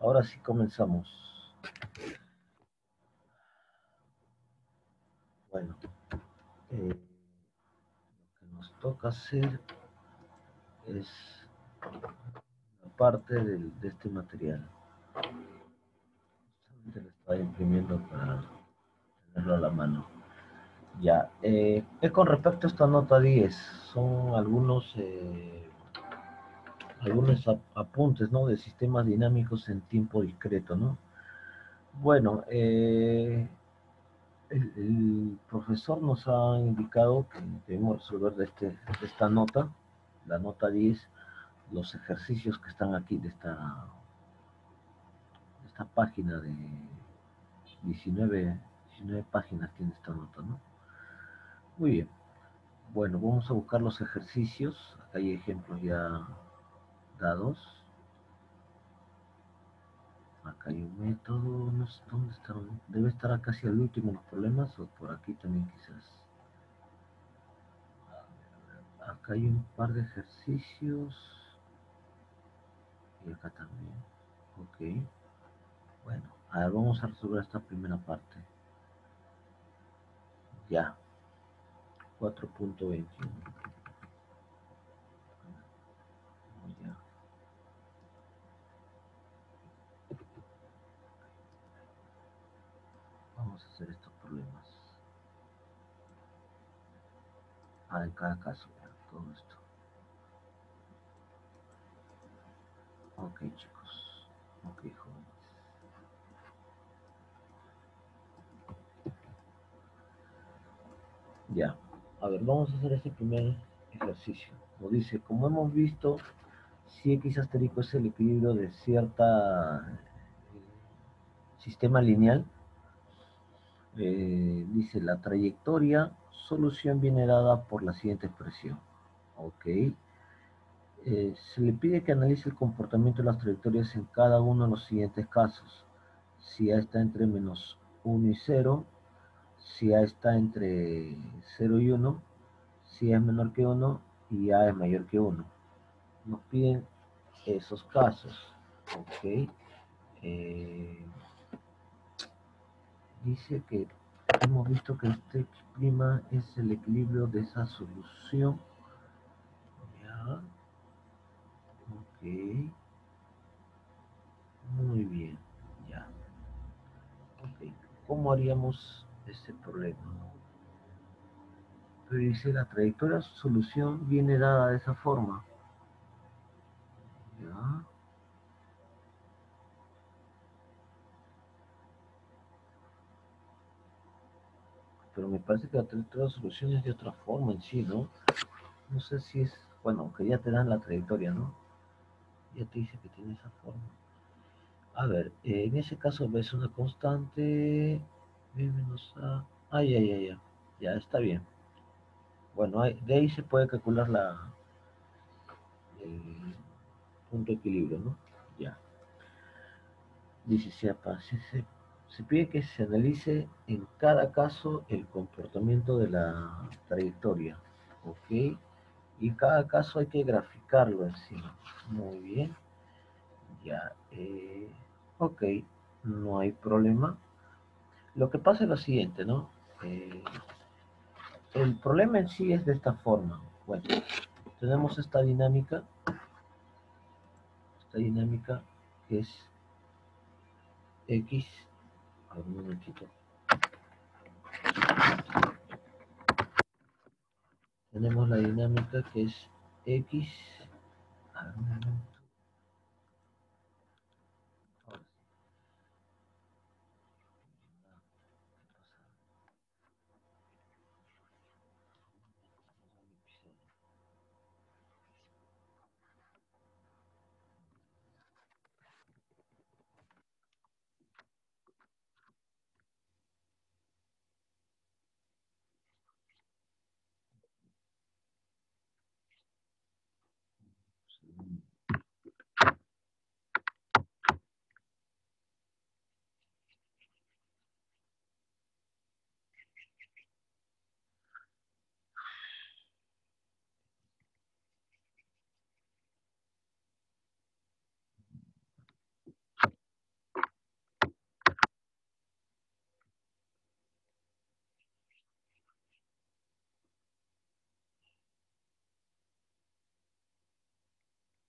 Ahora sí comenzamos. Bueno, eh, lo que nos toca hacer es la parte del, de este material. Solamente lo estaba imprimiendo para tenerlo a la mano. Ya, eh, es con respecto a esta nota 10, son algunos, eh, algunos apuntes ¿no? de sistemas dinámicos en tiempo discreto. ¿no? Bueno, eh, el, profesor nos ha indicado que debemos resolver de, este, de esta nota, la nota 10, los ejercicios que están aquí de esta, de esta página de 19, 19 páginas tiene esta nota, ¿no? Muy bien. Bueno, vamos a buscar los ejercicios. Acá hay ejemplos ya dados. Acá hay un método. No sé dónde está. Debe estar acá hacia el último los problemas o por aquí también quizás. Acá hay un par de ejercicios. Y acá también. Ok. Bueno, a ver, vamos a resolver esta primera parte. Ya. 4.21. Vamos a hacer estos problemas. Ah, en cada caso, todo esto. Ok, chicos. Ok, jóvenes. Ya. A ver, vamos a hacer este primer ejercicio. Nos dice, como hemos visto, si X asterisco es el equilibrio de cierta sistema lineal, eh, dice la trayectoria, solución viene dada por la siguiente expresión. Ok. Eh, se le pide que analice el comportamiento de las trayectorias en cada uno de los siguientes casos. Si A está entre menos 1 y 0, si A está entre 0 y 1, si A es menor que 1 y A es mayor que 1. Nos piden esos casos. Ok. Eh, dice que hemos visto que este prima es el equilibrio de esa solución. Ya. Ok. Muy bien. Ya. Ok. ¿Cómo haríamos este problema? Pero dice la trayectoria solución viene dada de esa forma. Ya. Pero me parece que la trayectoria de solución es de otra forma en sí, ¿no? No sé si es, bueno, que ya te dan la trayectoria, ¿no? Ya te dice que tiene esa forma. A ver, eh, en ese caso ves una constante, B menos A, ay, ay, ay, ya, ya está bien. Bueno, de ahí se puede calcular la, el punto de equilibrio, ¿no? Ya. Dice, si aparece se pide que se analice en cada caso el comportamiento de la trayectoria, ¿ok? Y cada caso hay que graficarlo encima. Muy bien. Ya, eh, ok, no hay problema. Lo que pasa es lo siguiente, ¿no? Eh, el problema en sí es de esta forma. Bueno, tenemos esta dinámica, esta dinámica que es x un. Tenemos la dinámica que es X.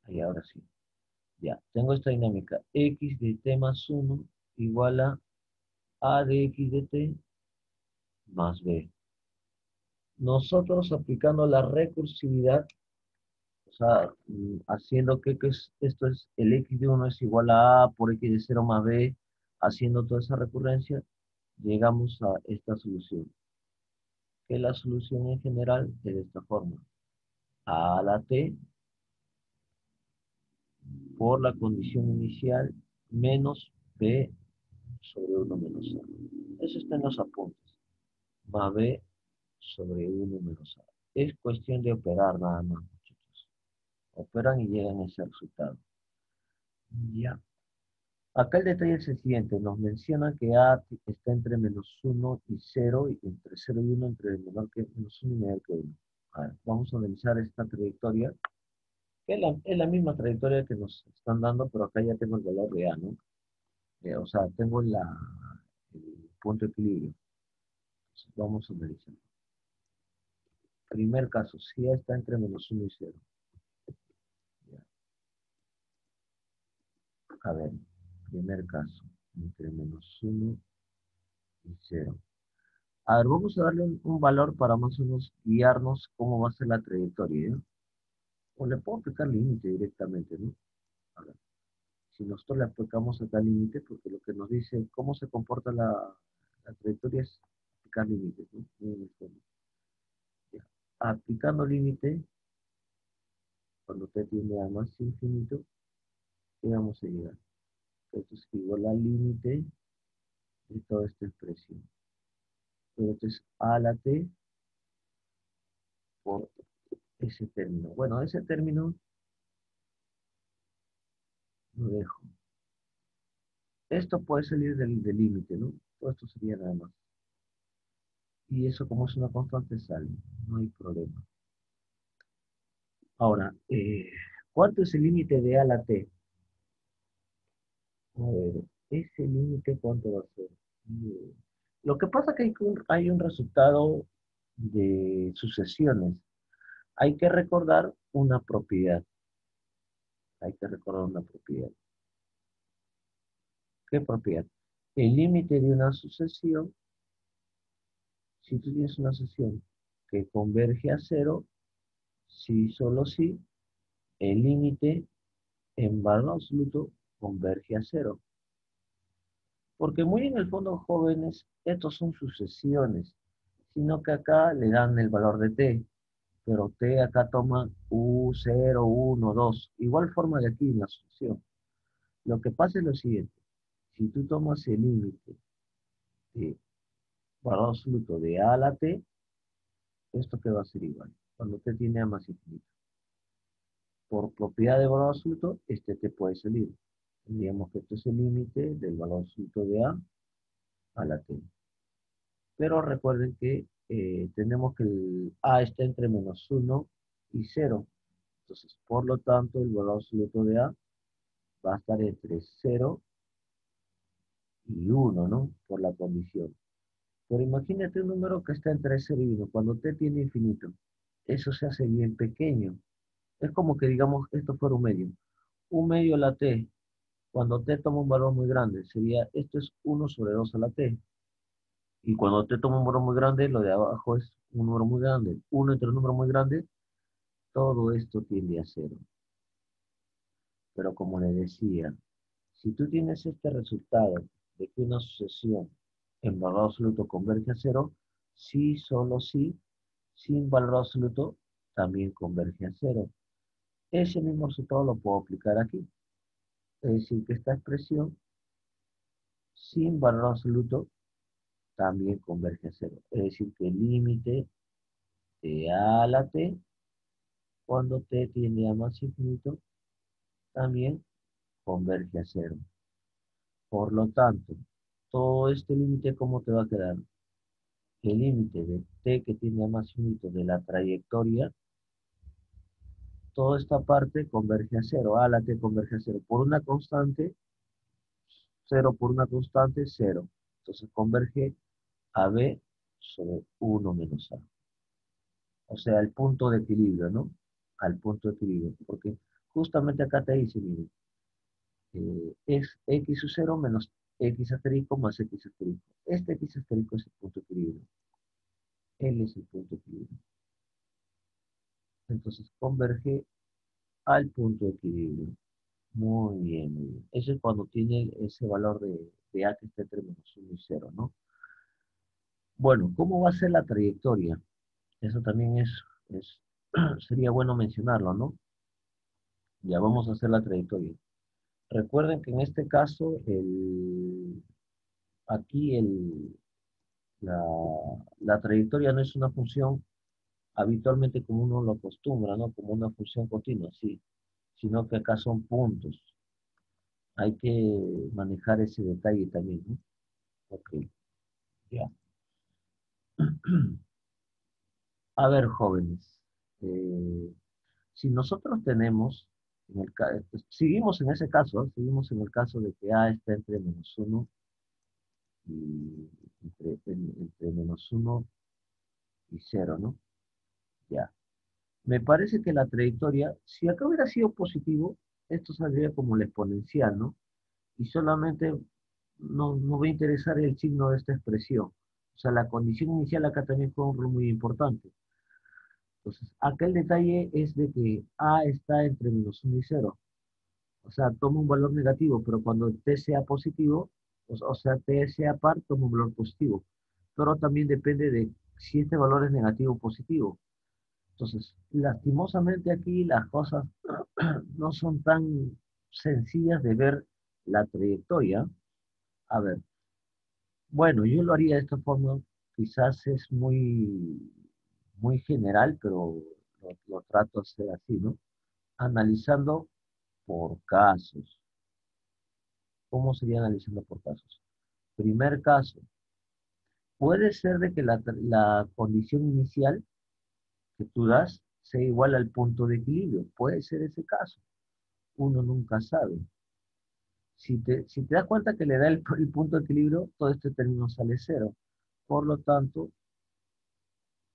Y ahora sí. Ya, tengo esta dinámica. x de t más 1 igual a a de x de t más b. Nosotros aplicando la recursividad, o sea, mm, haciendo que, esto es el x de 1 es igual a a por x de 0 más b, haciendo toda esa recurrencia, llegamos a esta solución. Que la solución en general es de esta forma. A a la t por la condición inicial menos b sobre 1 menos a. Eso está en los apuntes. Más b sobre 1 menos a. Es cuestión de operar nada más, muchachos. Operan y llegan a ese resultado. Ya. Acá el detalle es el siguiente, nos menciona que A está entre menos 1 y 0, y entre 0 y 1, entre menor que menos 1 y menor que 1. vamos a analizar esta trayectoria, es la, misma trayectoria que nos están dando, pero acá ya tengo el valor de A, ¿no? Eh, o sea, tengo la, el punto de equilibrio. Vamos a analizar. Primer caso, si A está entre menos 1 y 0. A ver, primer caso, entre menos 1 y 0. A ver, vamos a darle un, valor para más o menos guiarnos cómo va a ser la trayectoria. O le puedo aplicar límite directamente, ¿no? A ver, si nosotros le aplicamos acá límite, porque lo que nos dice cómo se comporta la, trayectoria es aplicar límites, ¿no? Aplicando límite, cuando usted tiene a más infinito, ¿qué vamos a llegar? Entonces escribo la límite de toda esta expresión. Entonces a la t por ese término. Bueno, ese término lo dejo. Esto puede salir del límite, ¿no? Todo esto sería nada más. Y eso como es una constante sale, no hay problema. Ahora, eh, ¿cuánto es el límite de A a la T? A ver, ese límite cuánto va a ser. Lo que pasa es que hay un, resultado de sucesiones. Hay que recordar una propiedad. Hay que recordar una propiedad. ¿Qué propiedad? El límite de una sucesión, si tú tienes una sucesión que converge a cero, si solo si, el límite en valor absoluto converge a cero. Porque muy en el fondo, jóvenes, estos son sucesiones, sino que acá le dan el valor de t, pero t acá toma u0, 1, 2, igual forma de aquí en la sucesión. Lo que pasa es lo siguiente, si tú tomas el límite de valor absoluto de a a la t, esto que va a ser igual, cuando t tiene a más infinito. Por propiedad de valor absoluto, este t puede salir. Tendríamos que este es el límite del valor absoluto de A a la T. Pero recuerden que eh, tenemos que el A está entre menos 1 y 0. Entonces, por lo tanto, el valor absoluto de A va a estar entre 0 y 1, ¿no? Por la condición. Pero imagínate un número que está entre 0 y 1. Cuando t tiene infinito, eso se hace bien pequeño. Es como que, digamos, esto fuera un medio. Un medio a la t cuando t toma un valor muy grande, sería, esto es 1 sobre 2 a la t. Y cuando t toma un valor muy grande, lo de abajo es un número muy grande. 1 entre un número muy grande, todo esto tiende a cero. Pero como le decía, si tú tienes este resultado de que una sucesión en valor absoluto converge a cero, sí, solo sí, sin valor absoluto, también converge a cero. Ese mismo resultado lo puedo aplicar aquí. Es decir, que esta expresión sin valor absoluto también converge a cero. Es decir, que el límite de A a la T, cuando T tiende a más infinito, también converge a cero. Por lo tanto, todo este límite, ¿cómo te va a quedar? El límite de T que tiende a más infinito de la trayectoria toda esta parte converge a cero. A la t converge a cero. Por una constante, cero por una constante, cero. Entonces converge a b sobre 1 menos a. O sea, el punto de equilibrio, ¿no? Al punto de equilibrio. Porque justamente acá te dice, miren, eh, es x sub 0 menos x asterisco más x asterisco. Este x asterisco es el punto de equilibrio. Él es el punto de equilibrio. Entonces converge al punto de equilibrio. Muy bien, muy bien. Eso es cuando tiene ese valor de, A que está entre menos 1 y 0, ¿no? Bueno, ¿cómo va a ser la trayectoria? Eso también es, sería bueno mencionarlo, ¿no? Ya vamos a hacer la trayectoria. Recuerden que en este caso, el, aquí el, la, la trayectoria no es una función habitualmente como uno lo acostumbra, ¿no? Como una función continua, sí, sino que acá son puntos. Hay que manejar ese detalle también, ¿no? Ok, ya. A ver, jóvenes, eh, si nosotros tenemos, en el, seguimos en ese caso, ¿eh? seguimos en el caso de que A está entre menos 1 y entre, menos 1 y 0, ¿no? Ya. Me parece que la trayectoria, si acá hubiera sido positivo, esto saldría como la exponencial, ¿no? Y solamente no, no va a interesar el signo de esta expresión. O sea, la condición inicial acá también fue un rol muy importante. Entonces, acá el detalle es de que A está entre menos 1 y 0. O sea, toma un valor negativo, pero cuando T sea positivo, o, sea, T sea par, toma un valor positivo. Pero también depende de si este valor es negativo o positivo. Entonces, lastimosamente aquí las cosas no son tan sencillas de ver la trayectoria. A ver, bueno, yo lo haría de esta forma, quizás es muy, muy general, pero lo, trato de hacer así, ¿no? Analizando por casos. ¿Cómo sería analizando por casos? Primer caso, puede ser de que la, la condición inicial que tú das sea igual al punto de equilibrio. Puede ser ese caso. Uno nunca sabe. Si te, si te das cuenta que le da el, punto de equilibrio, todo este término sale cero. Por lo tanto,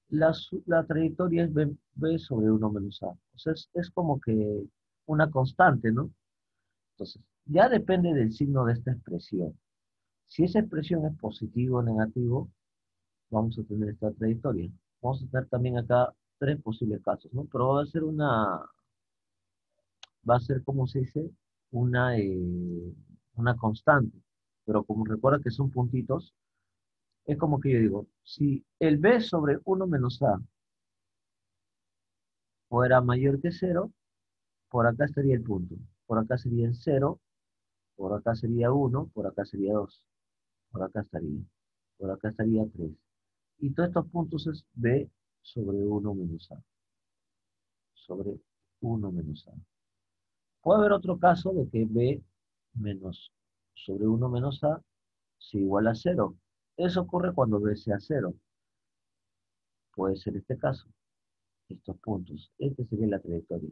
la, la trayectoria es B, sobre 1 menos A. O sea, es, es como que una constante, ¿no? Entonces, ya depende del signo de esta expresión. Si esa expresión es positivo o negativo, vamos a tener esta trayectoria. Vamos a tener también acá tres posibles casos, ¿no? Pero va a ser una, va a ser, como se dice, una, eh, una constante. Pero como recuerda que son puntitos, es como que yo digo, si el B sobre 1 menos A fuera mayor que 0, por acá estaría el punto. Por acá sería el 0, por acá sería 1, por acá sería 2. Por acá estaría. Por acá estaría 3. Y todos estos puntos es B sobre 1 menos A. Sobre 1 menos A. Puede haber otro caso de que B menos sobre 1 menos A sea igual a 0. Eso ocurre cuando B sea 0. Puede ser este caso. Estos puntos. Este sería la trayectoria.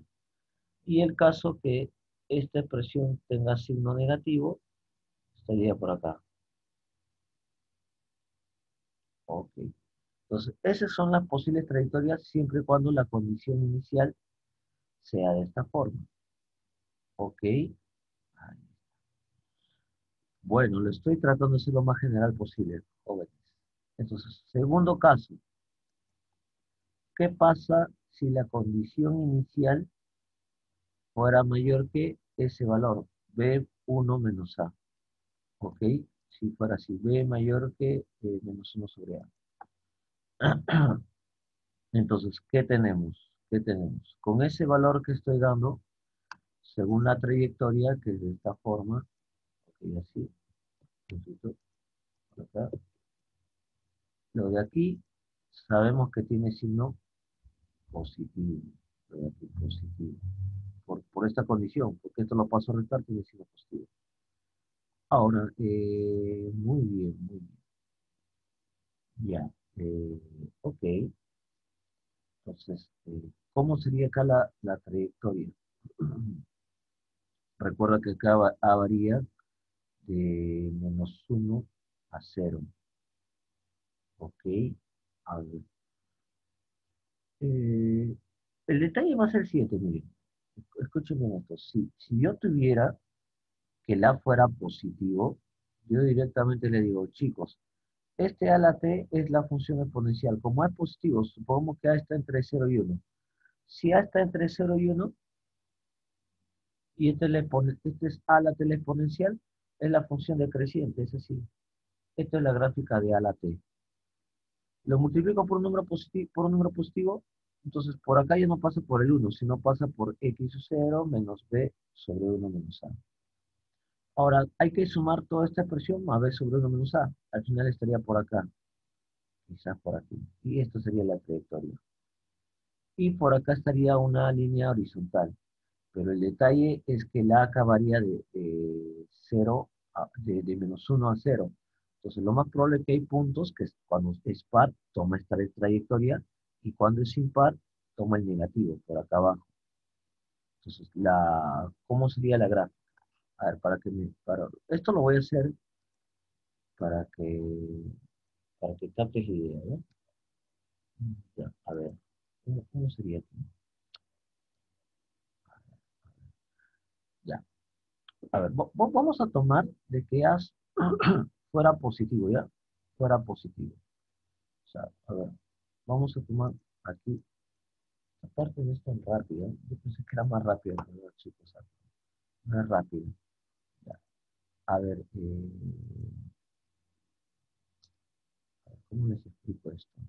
Y el caso que esta expresión tenga signo negativo, estaría por acá. Ok. Entonces, esas son las posibles trayectorias siempre y cuando la condición inicial sea de esta forma. ¿Ok? Bueno, lo estoy tratando de ser lo más general posible, jóvenes. Entonces, segundo caso. ¿Qué pasa si la condición inicial fuera mayor que ese valor? B1 menos A. ¿Ok? Si fuera así, B mayor que eh, menos 1 sobre A. Entonces, ¿qué tenemos? ¿Qué tenemos? Con ese valor que estoy dando, según la trayectoria, que es de esta forma, ok, así, lo de aquí, sabemos que tiene signo positivo, positivo, por, por esta condición, porque esto lo paso a restar, tiene signo positivo. Ahora, eh, muy bien, muy bien. Ya. Eh, ok. Entonces, eh, ¿cómo sería acá la, trayectoria? Recuerda que acá A varía de menos 1 a 0. Ok. A ver. Eh, el detalle va a ser 7, miren. escuchen bien esto, si, si yo tuviera que la fuera positivo, yo directamente le digo, chicos, este a la t es la función exponencial. Como es positivo, supongamos que a está entre 0 y 1. Si a está entre 0 y 1, y este, este es a la t la exponencial, es la función decreciente, es así. Esta es la gráfica de a la t. Lo multiplico por un número positivo, por un número positivo entonces por acá ya no pasa por el 1, sino pasa por x 0 menos b sobre 1 menos a. Ahora, hay que sumar toda esta expresión a b sobre 1 menos a. Al final estaría por acá. Quizás por aquí. Y esto sería la trayectoria. Y por acá estaría una línea horizontal. Pero el detalle es que la acabaría de, 0 de, de, menos 1 a 0. Entonces, lo más probable es que hay puntos que cuando es par, toma esta trayectoria y cuando es impar, toma el negativo por acá abajo. Entonces, la, ¿cómo sería la gráfica? A ver, para que me, para, esto lo voy a hacer para que, para que captes la idea, ¿no? A ver, ¿cómo, sería aquí? Ya. A ver, vamos a tomar de que as fuera positivo, ¿ya? Fuera positivo. O sea, a ver, Vamos a tomar aquí. Aparte no es tan rápido. Yo pensé que era más rápido, los chicos. No es rápido. A ver, eh, ¿cómo les explico esto?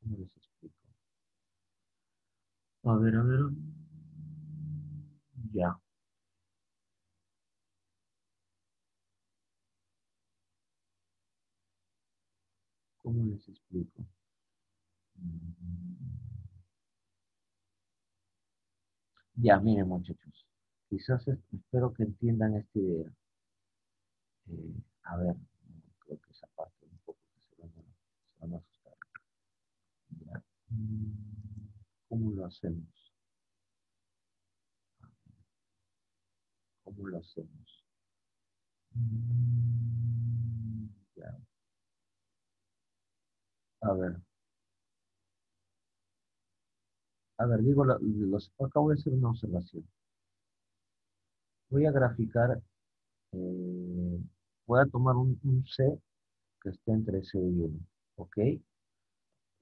¿Cómo les explico? A ver, a ver. Ya. ¿Cómo les explico? Ya, miren muchachos. Quizás espero que entiendan esta idea. Eh, a ver, creo que esa parte un poco que se van a, asustar. ¿Cómo lo hacemos? ¿Cómo lo hacemos? A ver. A ver, digo, los, acá voy a hacer una observación. Voy a graficar, eh, voy a tomar un, C que esté entre 0 y 1, ¿ok?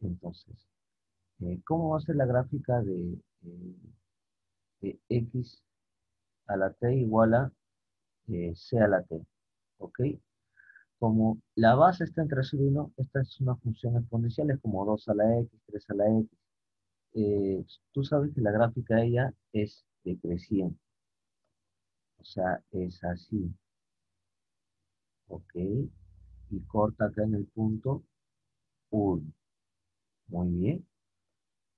Entonces, eh, ¿cómo va a ser la gráfica de, eh, de, x a la t igual a c a la t? ¿Ok? como la base está entre 0 y 1, esta es una función exponencial, es como 2 a la x, 3 a la x. Eh, tú sabes que la gráfica de ella es decreciente. O sea, es así. Ok. Y corta acá en el punto 1. Muy bien.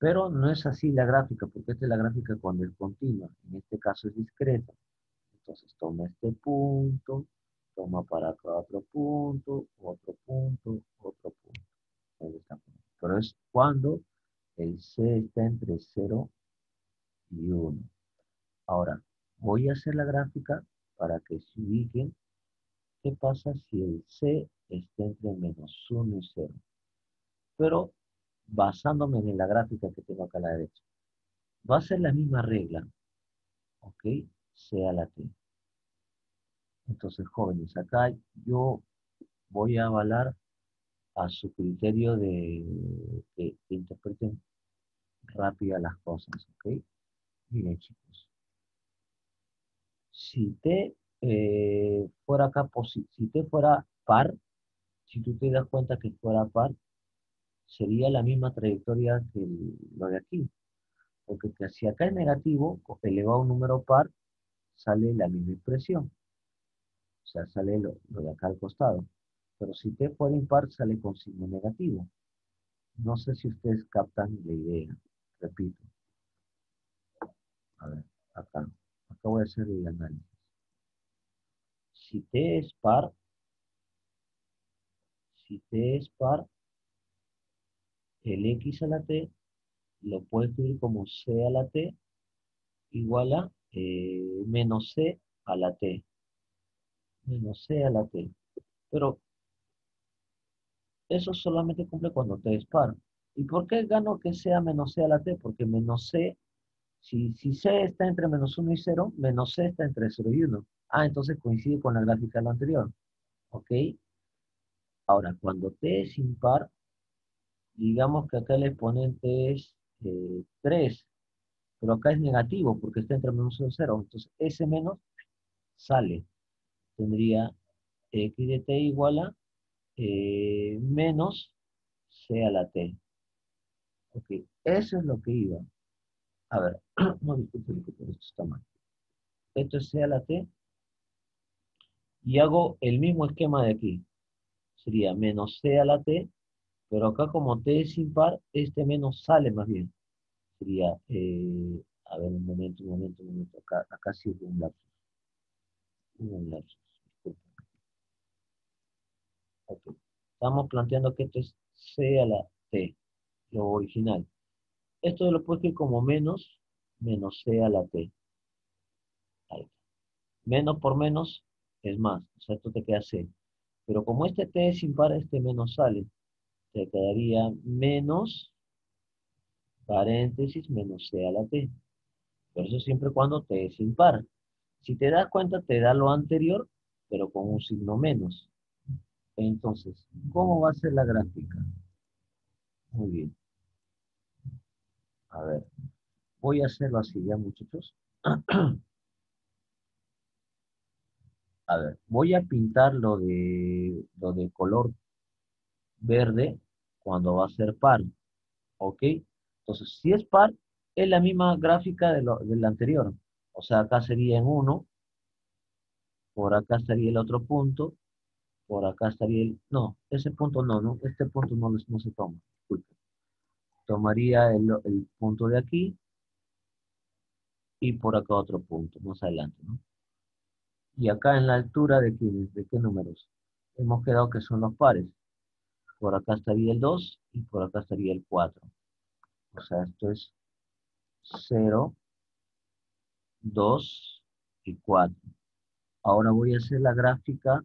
Pero no es así la gráfica, porque esta es la gráfica cuando es continua. En este caso es discreta. Entonces toma este punto, toma para acá otro punto, otro punto, otro punto. Pero es cuando el C está entre 0 y 1. Ahora, voy a hacer la gráfica para que se ubiquen qué pasa si el C está entre menos 1 y 0. Pero basándome en la gráfica que tengo acá a la derecha. Va a ser la misma regla. ¿Ok? C a la T. Entonces, jóvenes, acá yo voy a avalar a su criterio de que, interpreten rápida las cosas, ¿ok? Miren, chicos. Si T eh, fuera acá, si T fuera par, si tú te das cuenta que fuera par, sería la misma trayectoria que lo de aquí. Porque si acá es negativo, elevado a un número par, sale la misma expresión. O sea, sale lo, de acá al costado. Pero si t fuera impar, sale con signo negativo. No sé si ustedes captan la idea. Repito. A ver, acá. Acá voy a hacer el análisis. Si t es par, si t es par, el x a la t lo puedo escribir como c a la t igual a eh, menos c a la t menos c a la t. Pero eso solamente cumple cuando t es par. ¿Y por qué gano que sea menos c a la t? Porque menos c, si, si c está entre menos 1 y 0, menos c está entre 0 y 1. Ah, entonces coincide con la gráfica de anterior. ¿Ok? Ahora, cuando t es impar, digamos que acá el exponente es 3, eh, pero acá es negativo porque está entre menos 1 y 0. Entonces, ese menos sale. Tendría x de t igual a eh, menos c a la t. Ok, eso es lo que iba. A ver, no disculpe, disculpe, esto está mal. Esto es c a la t. Y hago el mismo esquema de aquí. Sería menos c a la t, pero acá como t es impar, este menos sale más bien. Sería, eh, a ver, un momento, un momento, un momento. Acá, acá hubo un lapsus. Un lapsus, Ok. Estamos planteando que esto es c a la t lo original. Esto lo puedo escribir como menos, menos c a la t. Ahí. Menos por menos es más, o sea, esto te queda c. Pero como este t es impar, este menos sale. Te quedaría menos, paréntesis, menos c a la t. Pero eso siempre cuando t es impar. Si te das cuenta, te da lo anterior, pero con un signo menos. Entonces, ¿cómo va a ser la gráfica? Muy bien. A ver, voy a hacerlo así ya, muchachos. A ver, voy a pintar lo de, lo de color verde cuando va a ser par. ¿Ok? Entonces, si es par, es la misma gráfica de lo, del anterior. O sea, acá sería en 1, por acá estaría el otro punto, por acá estaría el... No, ese punto no, no, este punto no, no se toma. Disculpe tomaría el, punto de aquí y por acá otro punto, más adelante, ¿no? Y acá en la altura de, de qué números? Hemos quedado que son los pares. Por acá estaría el 2 y por acá estaría el 4. O sea, esto es 0, 2 y 4. Ahora voy a hacer la gráfica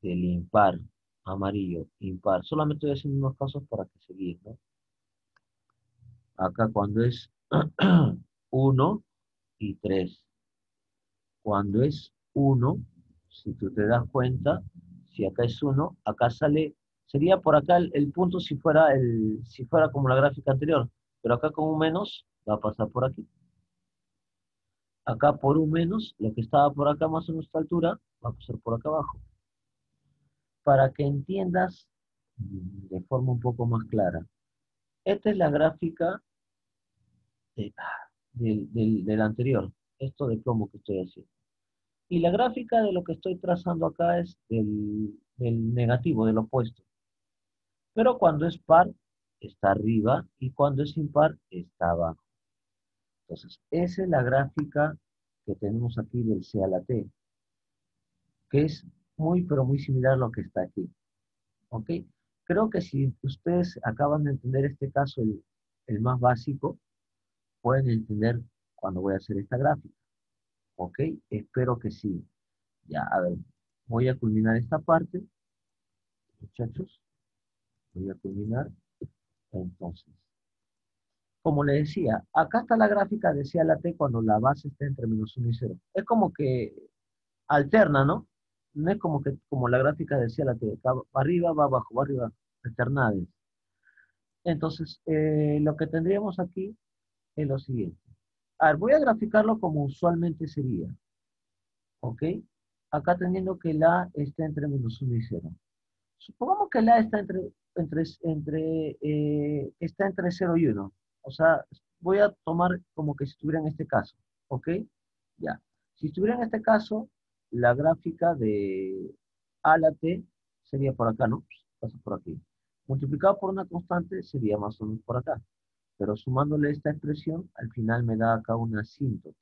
del impar, amarillo, impar. Solamente estoy haciendo unos pasos para que se guíen, ¿no? Acá cuando es 1 y 3. Cuando es 1, si tú te das cuenta, si acá es 1, acá sale, sería por acá el, punto si fuera, el, si fuera como la gráfica anterior, pero acá con un menos va a pasar por aquí. Acá por un menos, lo que estaba por acá más o menos esta altura, va a pasar por acá abajo. Para que entiendas de forma un poco más clara. Esta es la gráfica del, anterior, esto de plomo que estoy haciendo. Y la gráfica de lo que estoy trazando acá es del, del negativo, del opuesto. Pero cuando es par, está arriba, y cuando es impar, está abajo. Entonces, esa es la gráfica que tenemos aquí del C a la T, que es muy, pero muy similar a lo que está aquí. ¿Ok? Creo que si ustedes acaban de entender este caso, el, el más básico, pueden entender cuando voy a hacer esta gráfica. ¿Ok? Espero que sí. Ya, a ver, voy a culminar esta parte. Muchachos, voy a culminar. Entonces, como le decía, acá está la gráfica de la T cuando la base está entre menos 1 y 0. Es como que alterna, ¿no? No es como que como la gráfica de la T. Va arriba, va abajo, va arriba, alternades. Entonces, eh, lo que tendríamos aquí es lo siguiente. A ver, voy a graficarlo como usualmente sería. ¿Ok? Acá teniendo que la está entre menos 1 y 0. Supongamos que la está entre, entre, eh, está entre 0 y 1. O sea, voy a tomar como que si estuviera en este caso. ¿Ok? Ya. Si estuviera en este caso, la gráfica de A la T sería por acá, ¿no? Pasa por aquí. Multiplicado por una constante sería más o menos por acá. Pero sumándole esta expresión, al final me da acá una asíntota.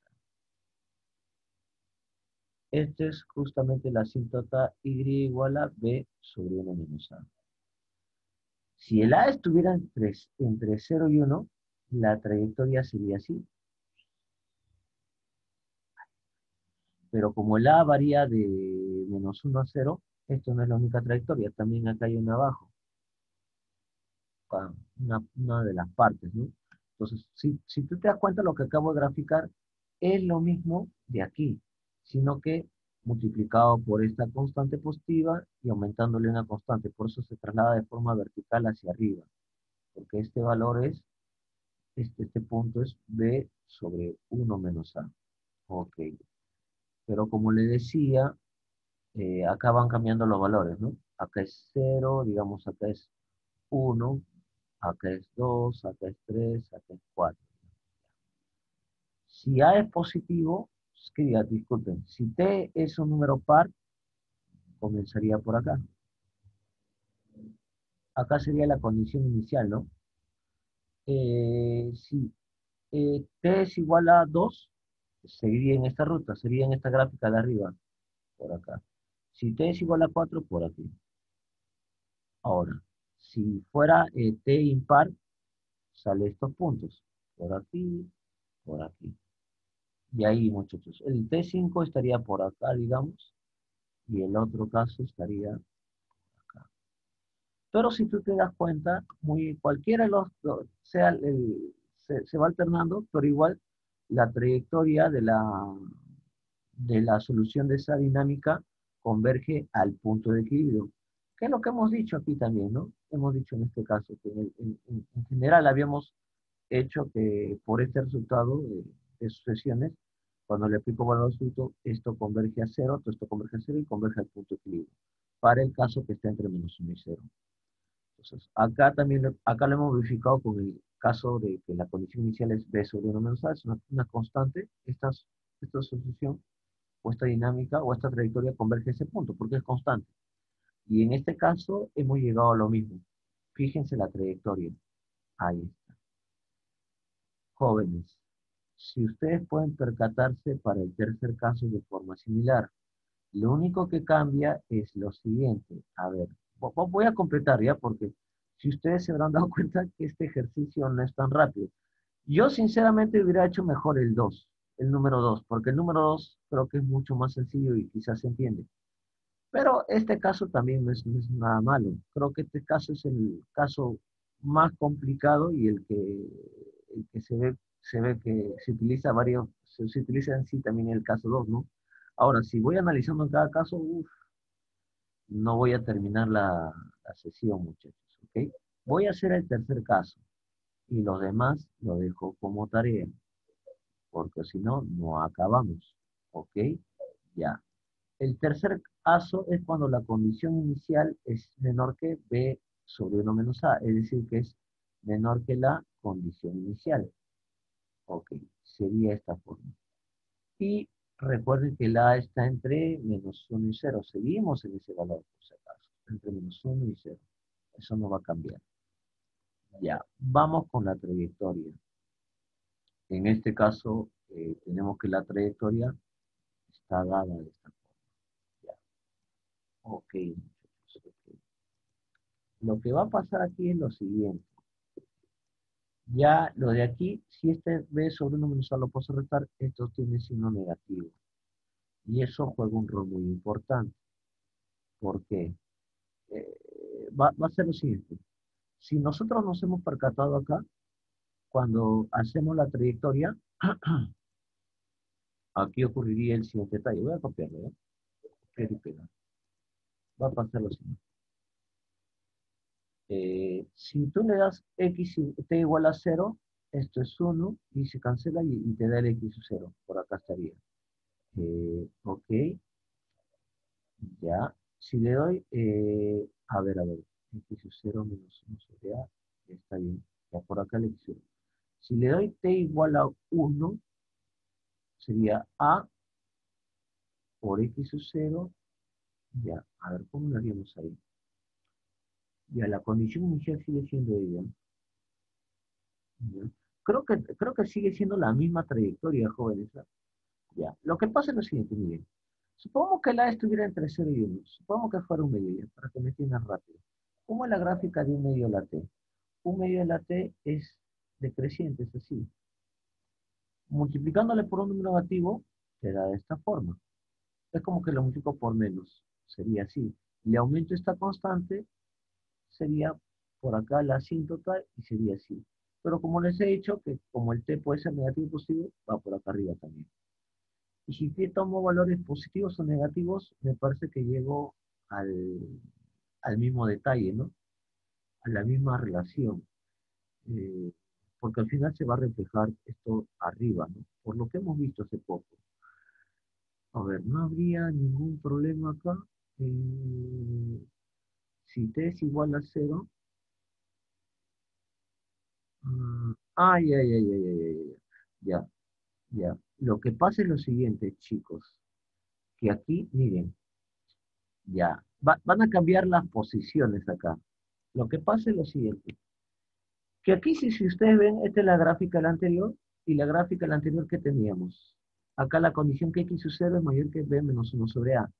Esta es justamente la asíntota y igual a b sobre 1 menos a. Si el a estuviera entre, entre 0 y 1, la trayectoria sería así. Pero como el a varía de menos 1 a 0, esto no es la única trayectoria, también acá hay una abajo. una, de las partes, ¿no? Entonces, si, si tú te das cuenta, lo que acabo de graficar es lo mismo de aquí, sino que multiplicado por esta constante positiva y aumentándole una constante. Por eso se traslada de forma vertical hacia arriba. Porque este valor es, este, este punto es B sobre 1 menos A. Ok. Pero como le decía, eh, acá van cambiando los valores, ¿no? Acá es 0, digamos acá es 1, acá es 2, acá es 3, acá es 4. Si A es positivo, disculpen, si T es un número par, comenzaría por acá. Acá sería la condición inicial, ¿no? Eh, si eh, T es igual a 2, seguiría en esta ruta, sería en esta gráfica de arriba, por acá. Si T es igual a 4, por aquí. Ahora, si fuera eh, T impar, sale estos puntos, por aquí, por aquí. Y ahí, muchachos, el T5 estaría por acá, digamos, y el otro caso estaría acá. Pero si tú te das cuenta, muy, cualquiera de los, sea el, se, va alternando, pero igual la trayectoria de la, de la solución de esa dinámica converge al punto de equilibrio. Que es lo que hemos dicho aquí también, ¿no? Hemos dicho en este caso que en, general habíamos hecho que por este resultado de, de sucesiones, cuando le aplico valor absoluto, esto converge a cero, esto converge a cero y converge al punto de equilibrio, para el caso que esté entre menos 1 y 0. Entonces, acá también, acá lo hemos verificado con el caso de que la condición inicial es B sobre 1 menos A, es una, constante, esta, esta asociación o esta dinámica o esta trayectoria converge a ese punto, porque es constante. Y en este caso hemos llegado a lo mismo. Fíjense la trayectoria. Ahí está. Jóvenes, si ustedes pueden percatarse para el tercer caso de forma similar, lo único que cambia es lo siguiente. A ver, voy a completar ya porque si ustedes se habrán dado cuenta que este ejercicio no es tan rápido. Yo sinceramente hubiera hecho mejor el 2, el número 2, porque el número 2 creo que es mucho más sencillo y quizás se entiende. Pero este caso también no es, nada malo. Creo que este caso es el caso más complicado y el que, el que se, ve, se ve que se utiliza varios, se, utiliza en sí también el caso 2, ¿no? Ahora, si voy analizando en cada caso, no voy a terminar la, la sesión, muchachos, ¿ok? Voy a hacer el tercer caso y los demás lo dejo como tarea, porque si no, no acabamos, ¿ok? Ya. El tercer caso es cuando la condición inicial es menor que B sobre 1 menos A, es decir, que es menor que la condición inicial. Ok, sería esta forma. Y recuerden que la A está entre menos 1 y 0. Seguimos en ese valor, por si acaso, entre menos 1 y 0. Eso no va a cambiar. Ya, vamos con la trayectoria. En este caso, eh, tenemos que la trayectoria está dada de esta Ok, Lo que va a pasar aquí es lo siguiente. Ya lo de aquí, si este B sobre 1 menos A lo puedo restar, esto tiene signo negativo. Y eso juega un rol muy importante. ¿Por qué? Eh, va, a ser lo siguiente. Si nosotros nos hemos percatado acá, cuando hacemos la trayectoria, aquí ocurriría el siguiente detalle. Voy a copiarlo, ¿eh? Va a pasar lo siguiente. Eh, si tú le das x y t igual a 0, esto es 1 y se cancela y, te da el x 0. Por acá estaría. Eh, ok. Ya. Si le doy, eh, a ver, a ver, x 0 menos 1 sobre a, está bien. Ya por acá el x 0. Si le doy t igual a 1, sería a por x 0 ya, a ver, ¿cómo lo haríamos ahí? Ya, la condición inicial sigue siendo ella. Creo, que, creo que sigue siendo la misma trayectoria, jóvenes. Ya, lo que pasa es lo siguiente, miren. Supongamos que la estuviera entre 0 y 1. Supongamos que fuera un medio, ya, para que me entiendan rápido. ¿Cómo es la gráfica de un medio de la T? Un medio de la T es decreciente, es así. Multiplicándole por un número negativo, da de esta forma. Es como que lo multiplico por menos sería así. Le aumento esta constante, sería por acá la asíntota y sería así. Pero como les he dicho, que como el t puede ser negativo o positivo, va por acá arriba también. Y si tomo valores positivos o negativos, me parece que llego al, al mismo detalle, ¿no? A la misma relación. Eh, porque al final se va a reflejar esto arriba, ¿no? Por lo que hemos visto hace poco. A ver, no habría ningún problema acá. Si t es igual a 0, ah, ya, ya, ya, ya, ya, ya, ya. Lo que pasa es lo siguiente, chicos, que aquí, miren, ya, van a cambiar las posiciones acá. Lo que pasa es lo siguiente, que aquí si, si ustedes ven, esta es la gráfica del anterior y la gráfica del anterior que teníamos. Acá la condición que x sub 0 es mayor que b menos 1 sobre a.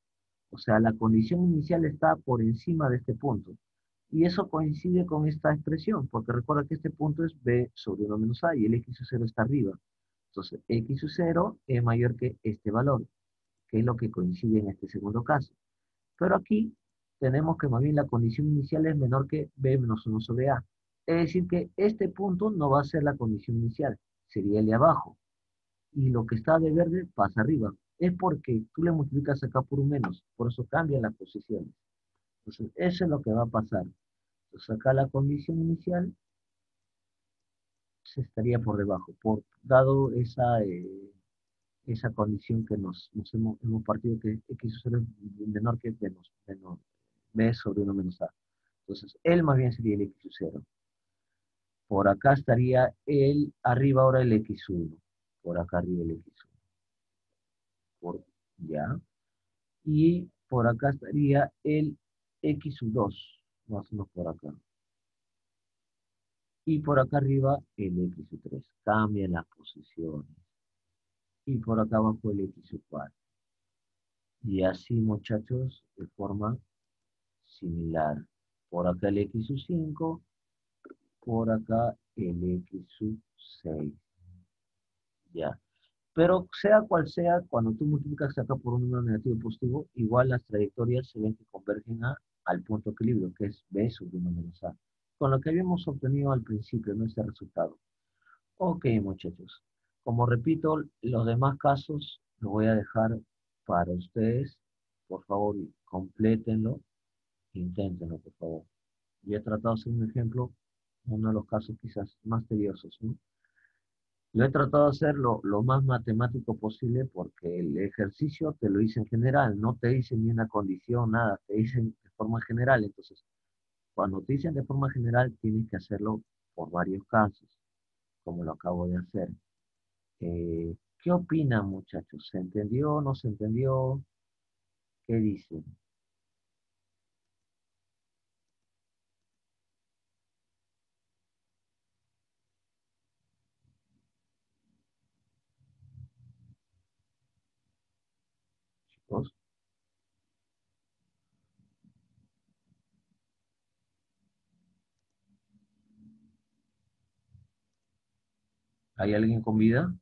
O sea, la condición inicial está por encima de este punto. Y eso coincide con esta expresión, porque recuerda que este punto es b sobre 1 menos a y el x sub 0 está arriba. Entonces, x sub 0 es mayor que este valor, que es lo que coincide en este segundo caso. Pero aquí tenemos que más bien la condición inicial es menor que b menos 1 sobre a. Es decir que este punto no va a ser la condición inicial, sería el de abajo. Y lo que está de verde pasa arriba es porque tú le multiplicas acá por un menos, por eso cambia las posiciones. Entonces, eso es lo que va a pasar. Entonces, acá la condición inicial se estaría por debajo, dado esa, eh, esa condición que nos, hemos, partido que x sub 0 es menor que menos, menos, b sobre 1 menos a. Entonces, él más bien sería el x sub 0. Por acá estaría el, arriba ahora el x1. Por acá arriba el x1 por ya. Y por acá estaría el x2, más o menos por acá. Y por acá arriba el x3. Cambian las posiciones. Y por acá abajo el x4. Y así, muchachos, de forma similar. Por acá el x5, por acá el x6. Ya. Pero sea cual sea, cuando tú multiplicas acá por un número negativo positivo, igual las trayectorias se ven que convergen a, al punto equilibrio, que es B sobre 1 menos A. Con lo que habíamos obtenido al principio, ¿no? Este resultado. Ok, muchachos. Como repito, los demás casos los voy a dejar para ustedes. Por favor, complétenlo. Inténtenlo, por favor. Yo he tratado de hacer un ejemplo, uno de los casos quizás más tediosos, ¿no? Yo he tratado de hacerlo lo más matemático posible porque el ejercicio te lo hice en general, no te dicen ni una condición, nada, te dicen de forma general. Entonces, cuando te dicen de forma general, tienes que hacerlo por varios casos, como lo acabo de hacer. Eh, ¿Qué opinan, muchachos? ¿Se entendió? ¿No se entendió? ¿Qué dicen? ¿Hay alguien con vida?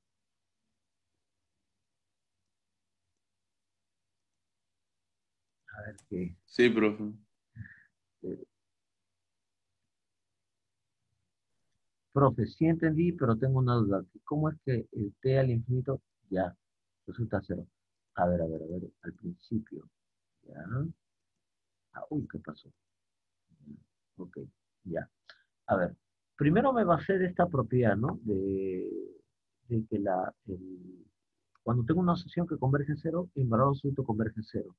A ver qué. Sí, profe. Eh, profe, sí entendí, pero tengo una duda. ¿Cómo es que el t al infinito ya resulta cero? A ver, a ver, a ver, al principio. Ya. Ah, uy, ¿qué pasó? Ok, ya. A ver, primero me a hacer esta propiedad, ¿no? De, que la, cuando tengo una asociación que converge en cero, el valor absoluto converge en cero.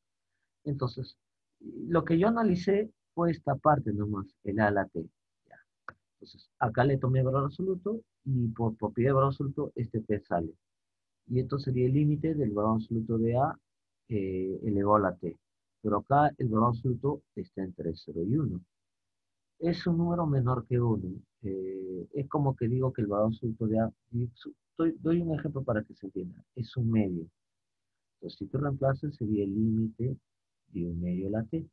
Entonces, lo que yo analicé fue esta parte nomás, el A a la T. Entonces, acá le tomé el valor absoluto y por propiedad de valor absoluto, este T sale. Y esto sería el límite del valor absoluto de A eh, elevado a la T. Pero acá el valor absoluto está entre 0 y 1 es un número menor que 1. Eh, es como que digo que el valor de A, doy, un ejemplo para que se entienda, es un medio. Entonces, si tú reemplazas, sería el límite de un medio la t.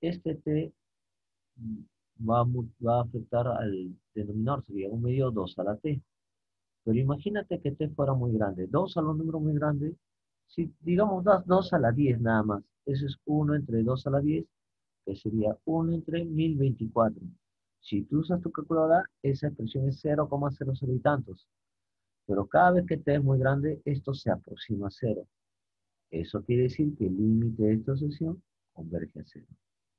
Este t va a, va a afectar al denominador, sería un medio 2 a la t. Pero imagínate que t fuera muy grande. 2 a los números muy grandes, si digamos das 2 a la 10 nada más, eso es 1 entre 2 a la 10, que sería 1 entre 1024. Si tú usas tu calculadora, esa expresión es 0,00 y tantos. Pero cada vez que t es muy grande, esto se aproxima a 0. Eso quiere decir que el límite de esta sucesión converge a 0.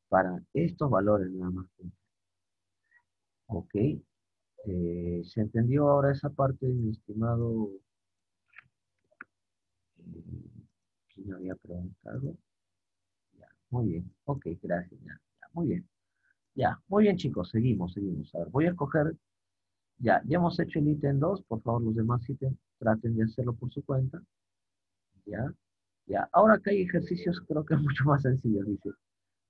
Para estos valores nada más. Ok. Eh, ¿Se entendió ahora esa parte, mi estimado? Eh, ¿Quién había preguntado? Muy bien. Ok, gracias. Ya, muy bien. Ya, muy bien chicos, seguimos, seguimos. A ver, voy a escoger, ya, ya hemos hecho el ítem 2, por favor los demás ítems traten de hacerlo por su cuenta. Ya, ya. Ahora que hay ejercicios creo que mucho más sencillo, dice.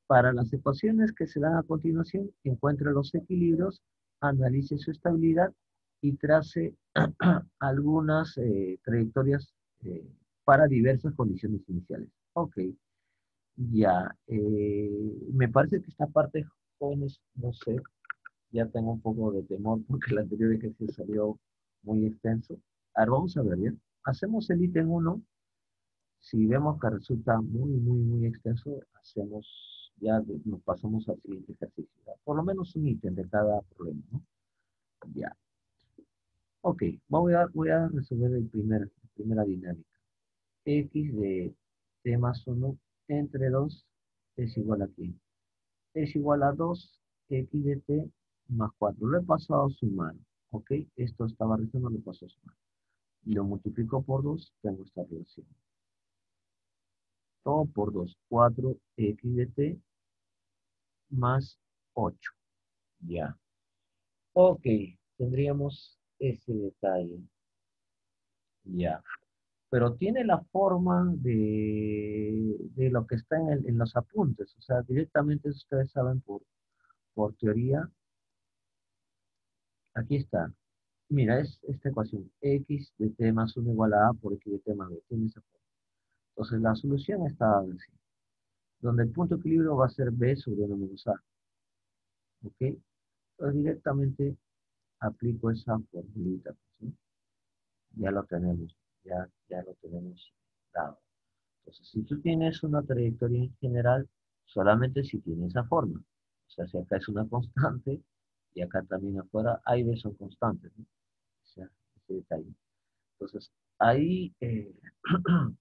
Para las ecuaciones que se dan a continuación, encuentre los equilibrios analice su estabilidad y trace algunas eh, trayectorias eh, para diversas condiciones iniciales. Ok, ya. Eh, me parece que esta parte, jóvenes, no sé, ya tengo un poco de temor porque el anterior ejercicio salió muy extenso. A ver, vamos a ver bien. Hacemos el ítem 1. Si vemos que resulta muy, muy, muy extenso, hacemos ya nos pasamos al siguiente ejercicio. Por lo menos un ítem de cada problema, ¿no? Ya. Ok, voy a, voy a resolver el primer, la primera dinámica. X de t más 1 entre 2 es igual a qué? Es igual a 2 x de t más 4. Lo he pasado a sumar, ¿ok? Esto estaba restando, lo paso a sumar. Lo multiplico por 2, tengo esta relación. Todo por 2, 4 x de t más 8. Ya. Ok, tendríamos ese detalle. Ya. Pero tiene la forma de, de lo que está en, en, los apuntes. O sea, directamente ustedes saben por, por teoría. Aquí está. Mira, es esta ecuación. X de t más 1 igual a A por X de t más B. Tiene esa forma. Entonces la solución está así donde el punto de equilibrio va a ser B sobre 1 menos A. ¿Ok? Entonces directamente aplico esa formulita. ¿sí? Ya lo tenemos, ya, ya lo tenemos dado. Entonces, si tú tienes una trayectoria en general, solamente si tiene esa forma. O sea, si acá es una constante, y acá también afuera, A y B son constantes. ¿no? O sea, ese detalle. Entonces, ahí eh,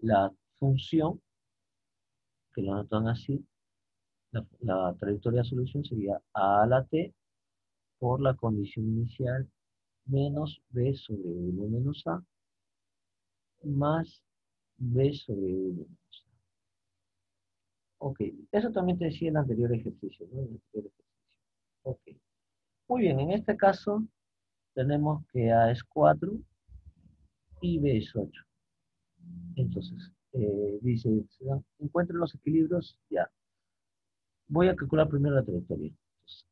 la función que lo anotan así, la, trayectoria de solución sería A a la T por la condición inicial menos B sobre 1 menos A más B sobre 1 menos A. Ok, eso también te decía en el anterior ejercicio, ¿no? El anterior ejercicio. Ok. Muy bien, en este caso tenemos que A es 4 y B es 8. Entonces, eh, dice, encuentren los equilibrios, ya. Voy a calcular primero la trayectoria.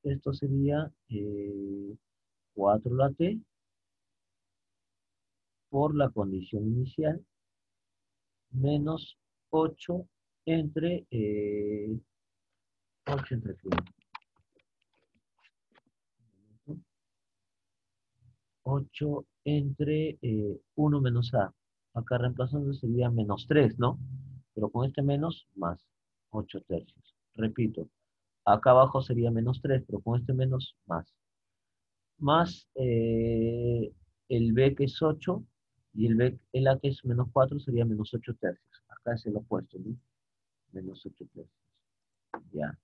esto sería 4 la t por la condición inicial menos 8 entre 8 eh, entre 8 entre 1 menos a acá reemplazando sería menos 3, ¿no? Pero con este menos, más 8 tercios. Repito, acá abajo sería menos 3, pero con este menos, más. Más eh, el B que es 8, y el el A que es menos 4 sería menos 8 tercios. Acá es el opuesto, ¿no? Menos 8 tercios. Ya.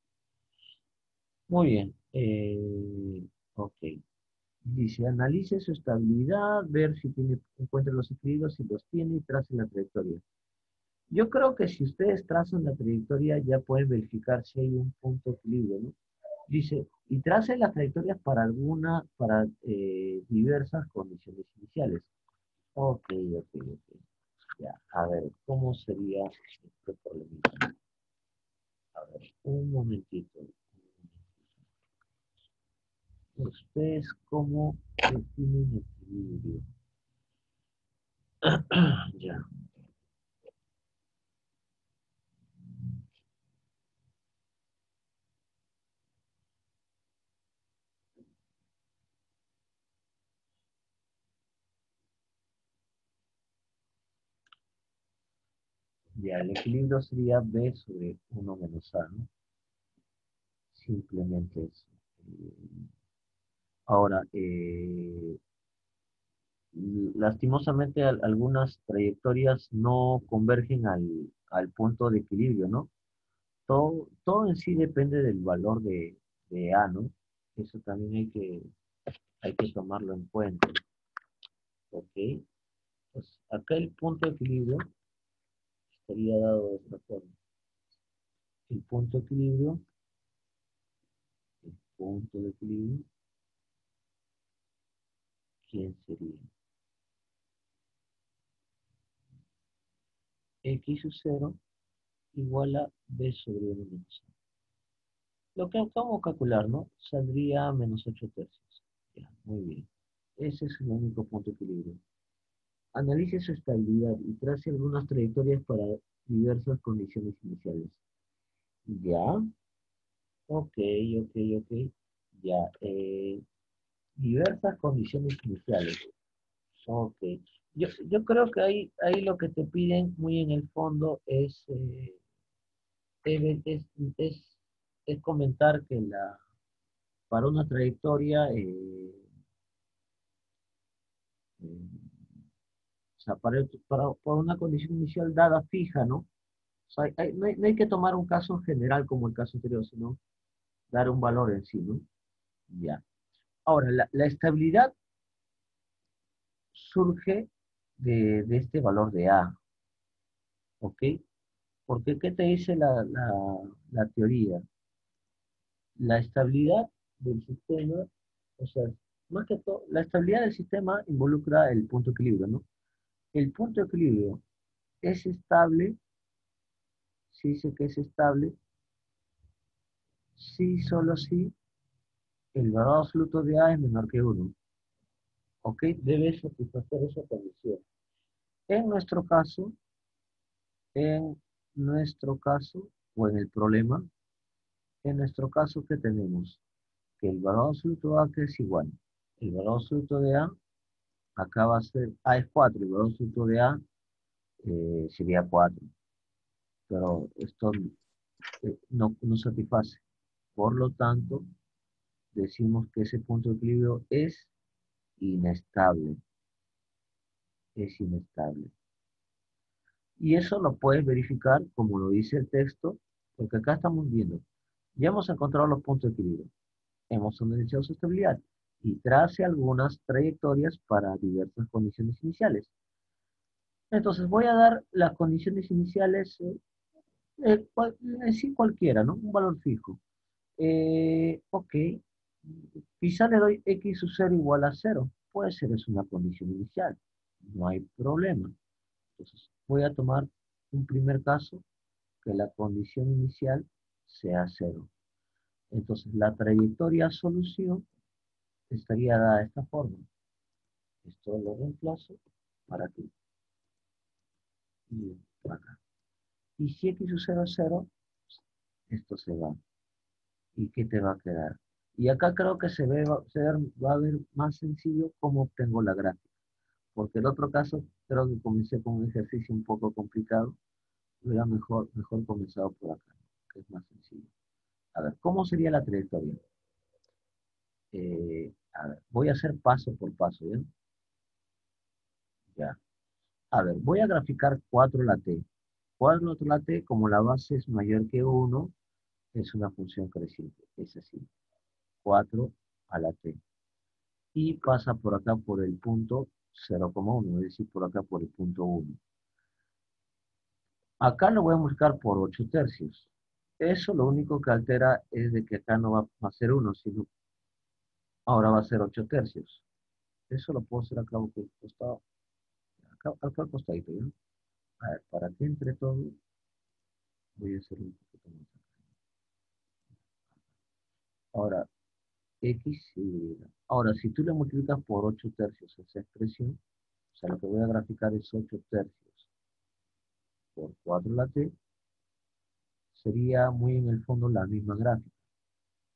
Muy bien. Eh, ok. Dice, analice su estabilidad, ver si tiene, encuentra los equilibrios, si los tiene y trace la trayectoria. Yo creo que si ustedes trazan la trayectoria ya pueden verificar si hay un punto de equilibrio, ¿no? Dice, y trace las trayectorias para alguna, para eh, diversas condiciones iniciales. Ok, ok, ok. Ya, a ver, ¿cómo sería este problema? A ver, un momentito. ¿Ustedes cómo definen equilibrio? ya. Ya, el equilibrio sería B sobre 1 menos A, ¿no? simplemente eso. Eh, ahora, eh, lastimosamente algunas trayectorias no convergen al, punto de equilibrio, ¿no? Todo, todo en sí depende del valor de, de A, ¿no? Eso también hay que, hay que tomarlo en cuenta. ¿Ok? Pues acá el punto de equilibrio estaría dado de esta forma. El punto de equilibrio, el punto de equilibrio, ¿quién sería? X sub 0 igual a B sobre 1 menos A. Lo que acabamos de calcular, ¿no? Saldría menos 8 tercios. Ya, muy bien. Ese es el único punto de equilibrio. Analice su estabilidad y trace algunas trayectorias para diversas condiciones iniciales. ¿Ya? Ok, ok, ok. Ya. Eh, diversas condiciones iniciales. Ok. Yo, yo creo que ahí, ahí lo que te piden muy en el fondo es, eh, es, es, comentar que la, para una trayectoria eh, o sea, para, una condición inicial dada fija, ¿no? O sea, no, hay, que tomar un caso general como el caso anterior, sino dar un valor en sí, ¿no? Ya. Ahora, la, estabilidad surge de, este valor de A, ¿ok? Porque, ¿qué te dice la, la teoría? La estabilidad del sistema, o sea, más que todo, la estabilidad del sistema involucra el punto equilibrio, ¿no? El punto de equilibrio es estable, si dice que es estable, si solo si el valor absoluto de A es menor que 1. ¿Ok? Debe satisfacer esa condición. En nuestro caso, en nuestro caso, o en el problema, en nuestro caso, ¿qué tenemos? Que el valor absoluto de A es igual el valor absoluto de A, acá va a ser, A es 4, el valor absoluto de A eh, sería 4. Pero esto eh, no, no satisface. Por lo tanto, decimos que ese punto de equilibrio es inestable. Es inestable. Y eso lo puedes verificar, como lo dice el texto, porque acá estamos viendo. Ya hemos encontrado los puntos de equilibrio. Hemos analizado su estabilidad y trace algunas trayectorias para diversas condiciones iniciales. Entonces voy a dar las condiciones iniciales, eh, eh, sí cualquiera, ¿no? Un valor fijo. Eh, ok, quizá le doy x sub 0 igual a 0. Puede ser, es una condición inicial. No hay problema. Entonces voy a tomar un primer caso, que la condición inicial sea 0. Entonces la trayectoria solución estaría dada de esta forma. Esto lo reemplazo para aquí. Y acá. Y si x sub 0 es 0, esto se va. ¿Y qué te va a quedar? Y acá creo que se, ve, se va a ver más sencillo cómo obtengo la gráfica. Porque el otro caso creo que comencé con un ejercicio un poco complicado. Hubiera mejor, mejor comenzado por acá, que es más sencillo. A ver, ¿cómo sería la trayectoria? Eh, a ver, voy a hacer paso por paso, ¿ya? Ya. A ver, voy a graficar 4 la t. 4 la t, como la base es mayor que 1, es una función creciente. Es así. 4 a la t. Y pasa por acá por el punto 0,1, es decir, por acá por el punto 1. Acá lo voy a buscar por 8 tercios. Eso lo único que altera es de que acá no va a ser 1, sino ahora va a ser 8 tercios. Eso lo puedo hacer acá al costado. Acá, acá al costadito, ¿ya? A ver, para que entre todo, voy a hacer un poquito más Ahora, x y Ahora, si tú le multiplicas por 8 tercios esa expresión, o sea, lo que voy a graficar es 8 tercios por 4 la t, sería muy en el fondo la misma gráfica.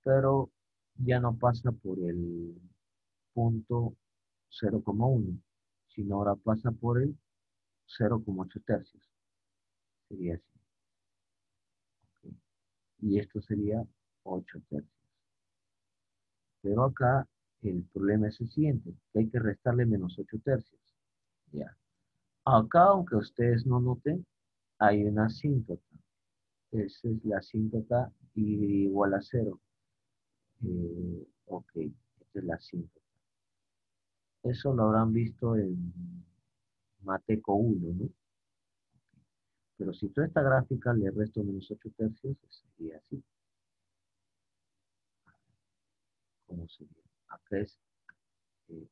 Pero ya no pasa por el punto 0,1, sino ahora pasa por el 0,8 tercios. Sería así. Y esto sería 8 tercios. Pero acá el problema es el siguiente, que hay que restarle menos 8 tercios. Ya. Acá, aunque ustedes no noten, hay una asíntota. Esa es la asíntota y igual a 0. Eh, ok, esta es la asíntota. Eso lo habrán visto en Mateco 1, ¿no? Pero si toda esta gráfica le resto menos 8 tercios, sería así. ¿Cómo sería? Acá es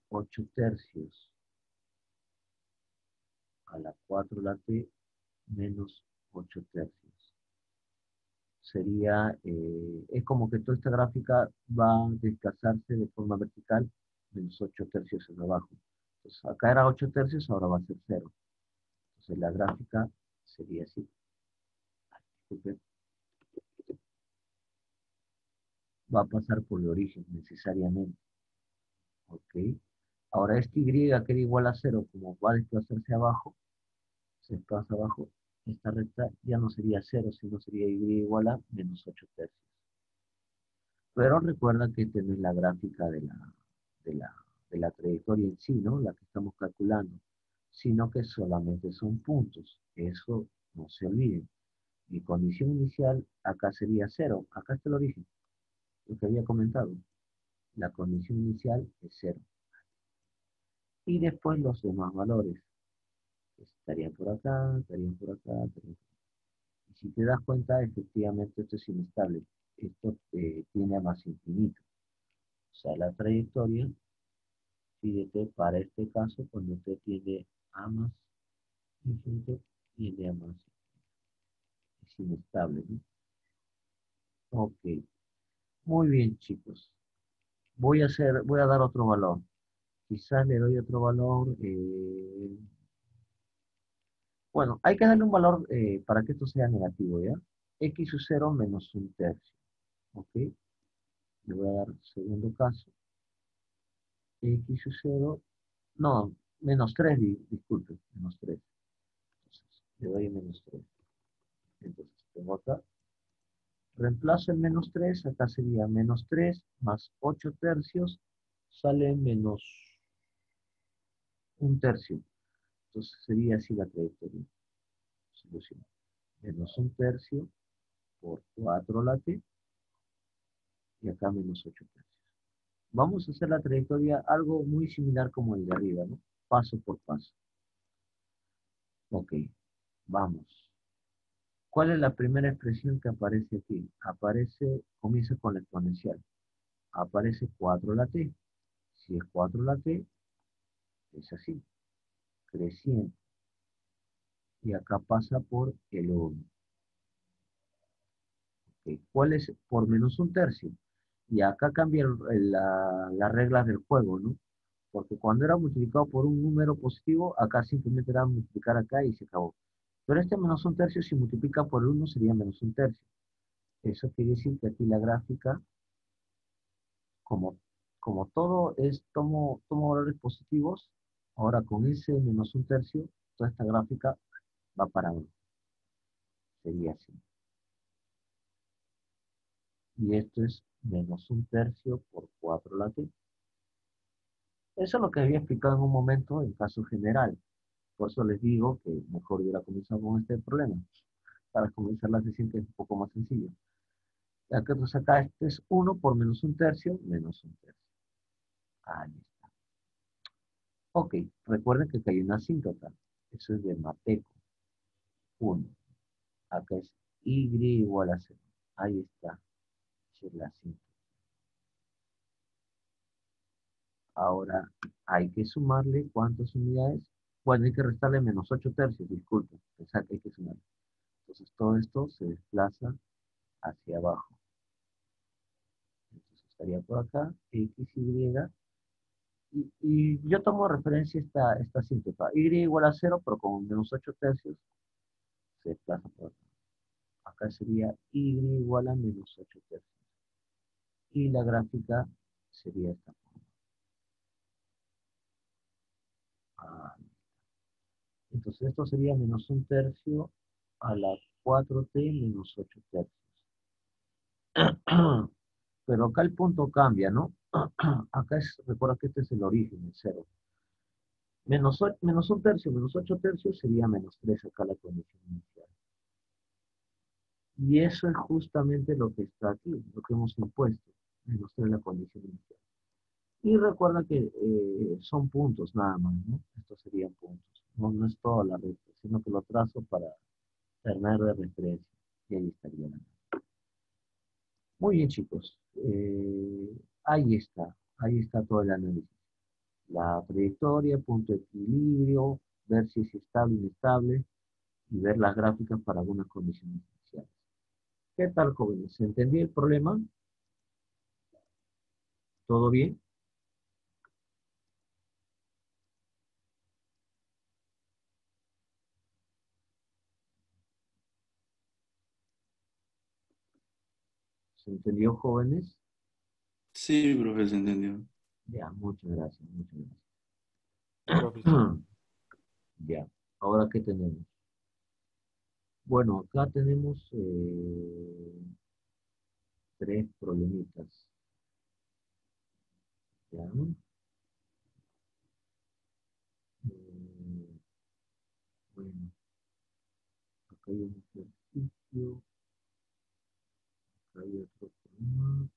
8 eh, tercios a la 4 la t menos 8 tercios. Sería, eh, es como que toda esta gráfica va a desplazarse de forma vertical menos 8 tercios en abajo. Entonces acá era 8 tercios, ahora va a ser 0. Entonces la gráfica sería así. Va a pasar por el origen necesariamente. ¿Ok? Ahora este y que era igual a 0, como va a desplazarse abajo, se desplaza abajo, esta recta ya no sería 0, sino sería igual a menos 8 tercios. Pero recuerda que es la gráfica de la, de la, de la trayectoria en sí, ¿no? La que estamos calculando, sino que solamente son puntos. Eso no se olviden. Mi condición inicial acá sería 0. Acá está el origen, lo que había comentado. La condición inicial es 0. Y después los demás valores. Acá, estarían por acá, estarían por acá. Y si te das cuenta, efectivamente esto es inestable. Esto eh, tiene a más infinito. O sea, la trayectoria, fíjate, para este caso, cuando usted tiene a más infinito, tiene a más Es inestable, ¿no? Ok. Muy bien, chicos. Voy a hacer, voy a dar otro valor. Quizás le doy otro valor. Eh, bueno, hay que darle un valor eh, para que esto sea negativo, ¿ya? X sub 0 menos un tercio. ¿Ok? Le voy a dar segundo caso. X sub 0, no, menos 3, disculpe, menos 3. Entonces, le doy menos 3. Entonces, tengo acá. Reemplazo el menos 3, acá sería menos 3 más 8 tercios, sale menos un tercio. Entonces sería así la trayectoria. Solución. Menos un tercio por 4 la t y acá menos 8 tercios. Vamos a hacer la trayectoria algo muy similar como el de arriba, ¿no? Paso por paso. Ok, vamos. ¿Cuál es la primera expresión que aparece aquí? Aparece, comienza con la exponencial. Aparece 4 la t. Si es 4 la t, es así, creciendo. Y acá pasa por el 1. ¿Cuál es? Por menos un tercio. Y acá cambia las reglas del juego, ¿no? Porque cuando era multiplicado por un número positivo, acá simplemente era multiplicar acá y se acabó. Pero este menos un tercio, si multiplica por 1, sería menos un tercio. Eso quiere decir que aquí la gráfica, como, como todo es, tomo, tomo valores positivos, Ahora con ese menos un tercio, toda esta gráfica va para 1. Sería así. Y esto es menos un tercio por 4 la t. Eso es lo que había explicado en un momento en caso general. Por eso les digo que mejor hubiera comenzado con este problema. Para comenzar la sesión que es un poco más sencillo. Ya que entonces acá este es 1 por menos un tercio, menos un tercio. Ahí. Ok, recuerden que acá hay una asíntota. Eso es de Mateco. 1. Acá es Y igual a 0. Ahí está. Es la asíntota. Ahora hay que sumarle cuántas unidades. Bueno, hay que restarle menos 8 tercios, disculpen. Que hay que sumarle. Entonces todo esto se desplaza hacia abajo. Entonces estaría por acá, x, y, y, yo tomo referencia esta, esta asíntota. Y igual a 0, pero con menos 8 tercios se desplaza por acá. Acá sería y igual a menos 8 tercios. Y la gráfica sería esta forma. Entonces esto sería menos un tercio a la 4t menos 8 tercios. Pero acá el punto cambia, ¿no? Acá es, recuerda que este es el origen, el cero. Menos, menos un tercio, menos ocho tercios sería menos tres acá la condición inicial. Y eso es justamente lo que está aquí, lo que hemos impuesto, menos tres la condición inicial. Y recuerda que eh, son puntos nada más, ¿no? Estos serían puntos. No, no es toda la recta, sino que lo trazo para tener de referencia. Y ahí estaría Muy bien, chicos. Eh, ahí está. Ahí está todo el análisis. La trayectoria, punto de equilibrio, ver si es estable o inestable y ver las gráficas para algunas condiciones iniciales. ¿Qué tal, jóvenes? ¿Se entendió el problema? ¿Todo bien? ¿Se entendió, jóvenes? Sí, profe, se entendió. Ya, muchas gracias, muchas gracias. ya, ahora qué tenemos. Bueno, acá tenemos eh, tres problemitas. ¿Ya? Eh, bueno, acá hay un ejercicio. Acá hay otro problema.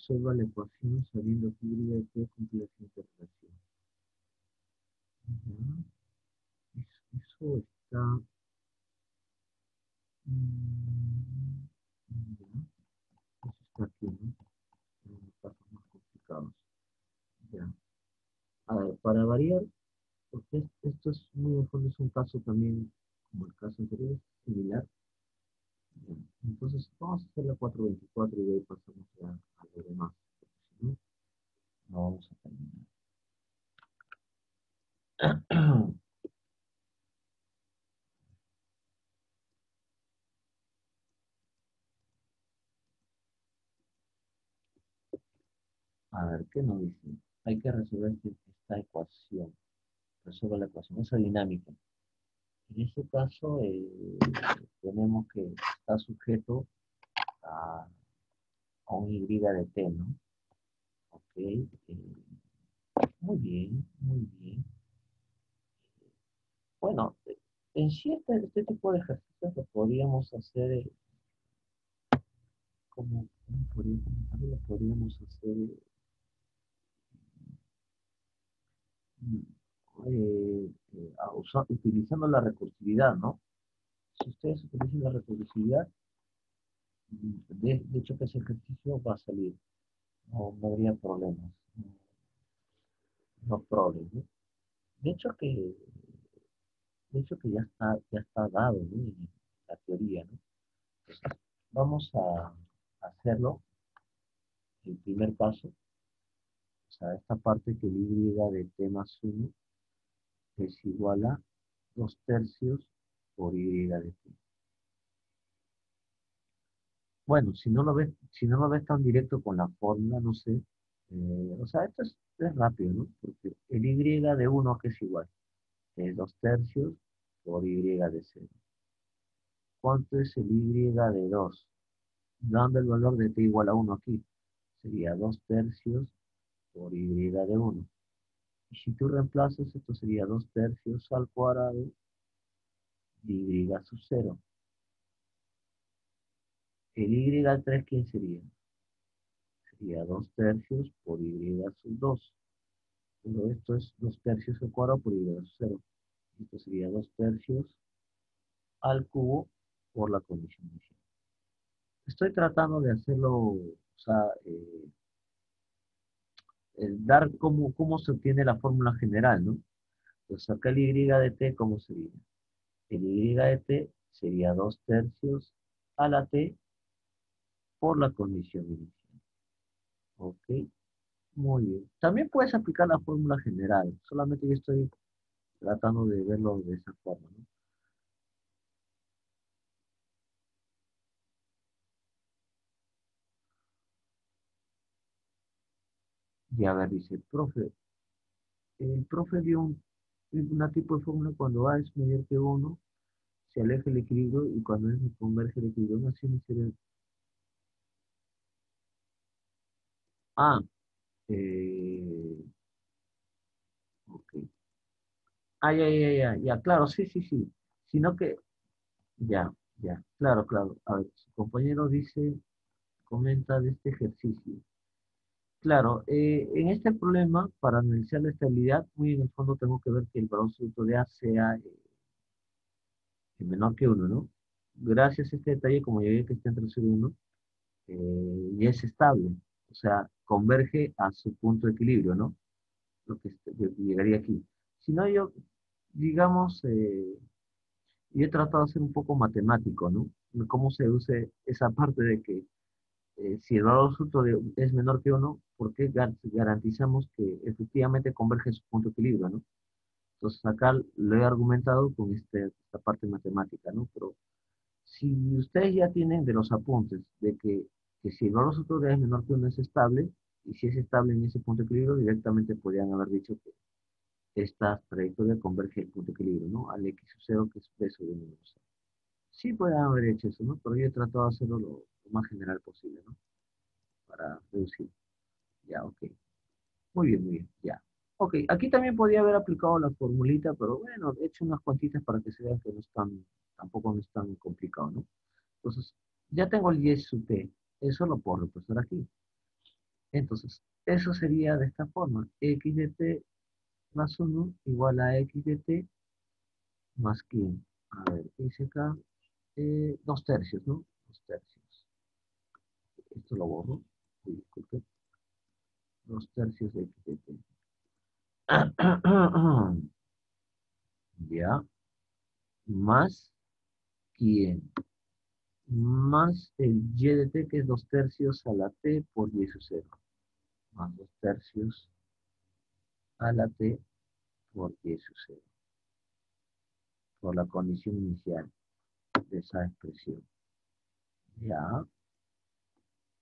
Resuelva la ecuación sabiendo que y T cumple la siguiente relación. ¿Ya? eso está... Mm, eso está aquí, ¿no? En los casos más complicados. Ya. A ver, para variar, porque esto es muy fondo es un caso también, como el caso anterior, similar. Entonces, vamos a hacer la 424 y de ahí pasamos ya a lo demás. Si no, no vamos a terminar. A ver, ¿qué nos dice? Hay que resolver esta ecuación. Resuelve la ecuación, esa dinámica. En este caso, eh, tenemos que estar sujeto a, un Y de T, ¿no? Ok. Eh, muy bien, muy bien. Bueno, en sí este, este tipo de ejercicios lo podríamos hacer eh, como, ¿cómo podríamos hacer eh, eh utilizando la recursividad, ¿no? Si ustedes utilizan la recursividad, de, hecho que ese ejercicio va a salir. No, habría problemas. No, problemas. De hecho que de hecho que ya está, ya está dado en la teoría, ¿no? Vamos a hacerlo. El primer paso o sea, esta parte que y de t más 1 es igual a 2 tercios por y de t. Bueno, si no lo ves, si no lo ves tan directo con la fórmula, no sé. Eh, o sea, esto es, rápido, ¿no? Porque el y de 1 que es igual, es 2 tercios por y de 0. ¿Cuánto es el y de 2? Dando el valor de t igual a 1 aquí, sería 2 tercios por y de 1. Y si tú reemplazas, esto sería 2 tercios al cuadrado de y sub 0. El y al 3, ¿quién sería? Sería 2 tercios por y sub 2. Pero esto es 2 tercios al cuadrado por y sub 0. Esto sería 2 tercios al cubo por la condición inicial. Estoy tratando de hacerlo, o sea, eh, dar cómo, cómo se obtiene la fórmula general, ¿no? Entonces acá el y de t, ¿cómo sería? El y de t sería 2 tercios a la t por la condición inicial. ¿Ok? Muy bien. También puedes aplicar la fórmula general, solamente yo estoy tratando de verlo de esa forma, ¿no? Ver, dice, profe, el profe dio un, una tipo de fórmula cuando A es mayor que 1, se aleja el equilibrio y cuando es converge el equilibrio, así no sería... Ah, eh, ok. Ah, ya, ya, ya, ya, claro, sí, sí, sí. Sino que, ya, ya, claro, claro. A ver, su compañero dice, comenta de este ejercicio. Claro, eh, en este problema, para analizar la estabilidad, muy en el fondo tengo que ver que el valor absoluto de A sea eh, menor que 1, ¿no? Gracias a este detalle, como ya vi que está entre 0 y 1, eh, y es estable, o sea, converge a su punto de equilibrio, ¿no? Lo que llegaría aquí. Si no, yo, digamos, yo he tratado de ser un poco matemático, ¿no? Cómo se deduce esa parte de que eh, si el valor absoluto es menor que 1, ¿por qué garantizamos que efectivamente converge su punto de equilibrio, ¿no? Entonces acá lo he argumentado con este, esta parte matemática, ¿no? Pero si ustedes ya tienen de los apuntes de que, si el valor absoluto es menor que 1 es estable, y si es estable en ese punto de equilibrio, directamente podrían haber dicho que esta trayectoria converge el punto de equilibrio, ¿no? Al x 0 que es de número 0. Sí pueden haber hecho eso, ¿no? Pero yo he tratado de hacerlo lo, más general posible, ¿no? Para reducir. Ya, ok. Muy bien, muy bien, ya. Ok, aquí también podía haber aplicado la formulita, pero bueno, he hecho unas cuantitas para que se vean que no es tan, tampoco no es tan complicado, ¿no? Entonces, ya tengo el y sub t. Eso lo puedo representar aquí. Entonces, eso sería de esta forma. x de t más 1 igual a x de t más quién. A ver, ¿qué dice acá? Eh, dos tercios, ¿no? Dos tercios esto lo borro, disculpe, dos tercios de XDT. ya, más quién, más el y de t que es dos tercios a la t por y sub 0, más dos tercios a la t por y sub 0, por la condición inicial de esa expresión. Ya,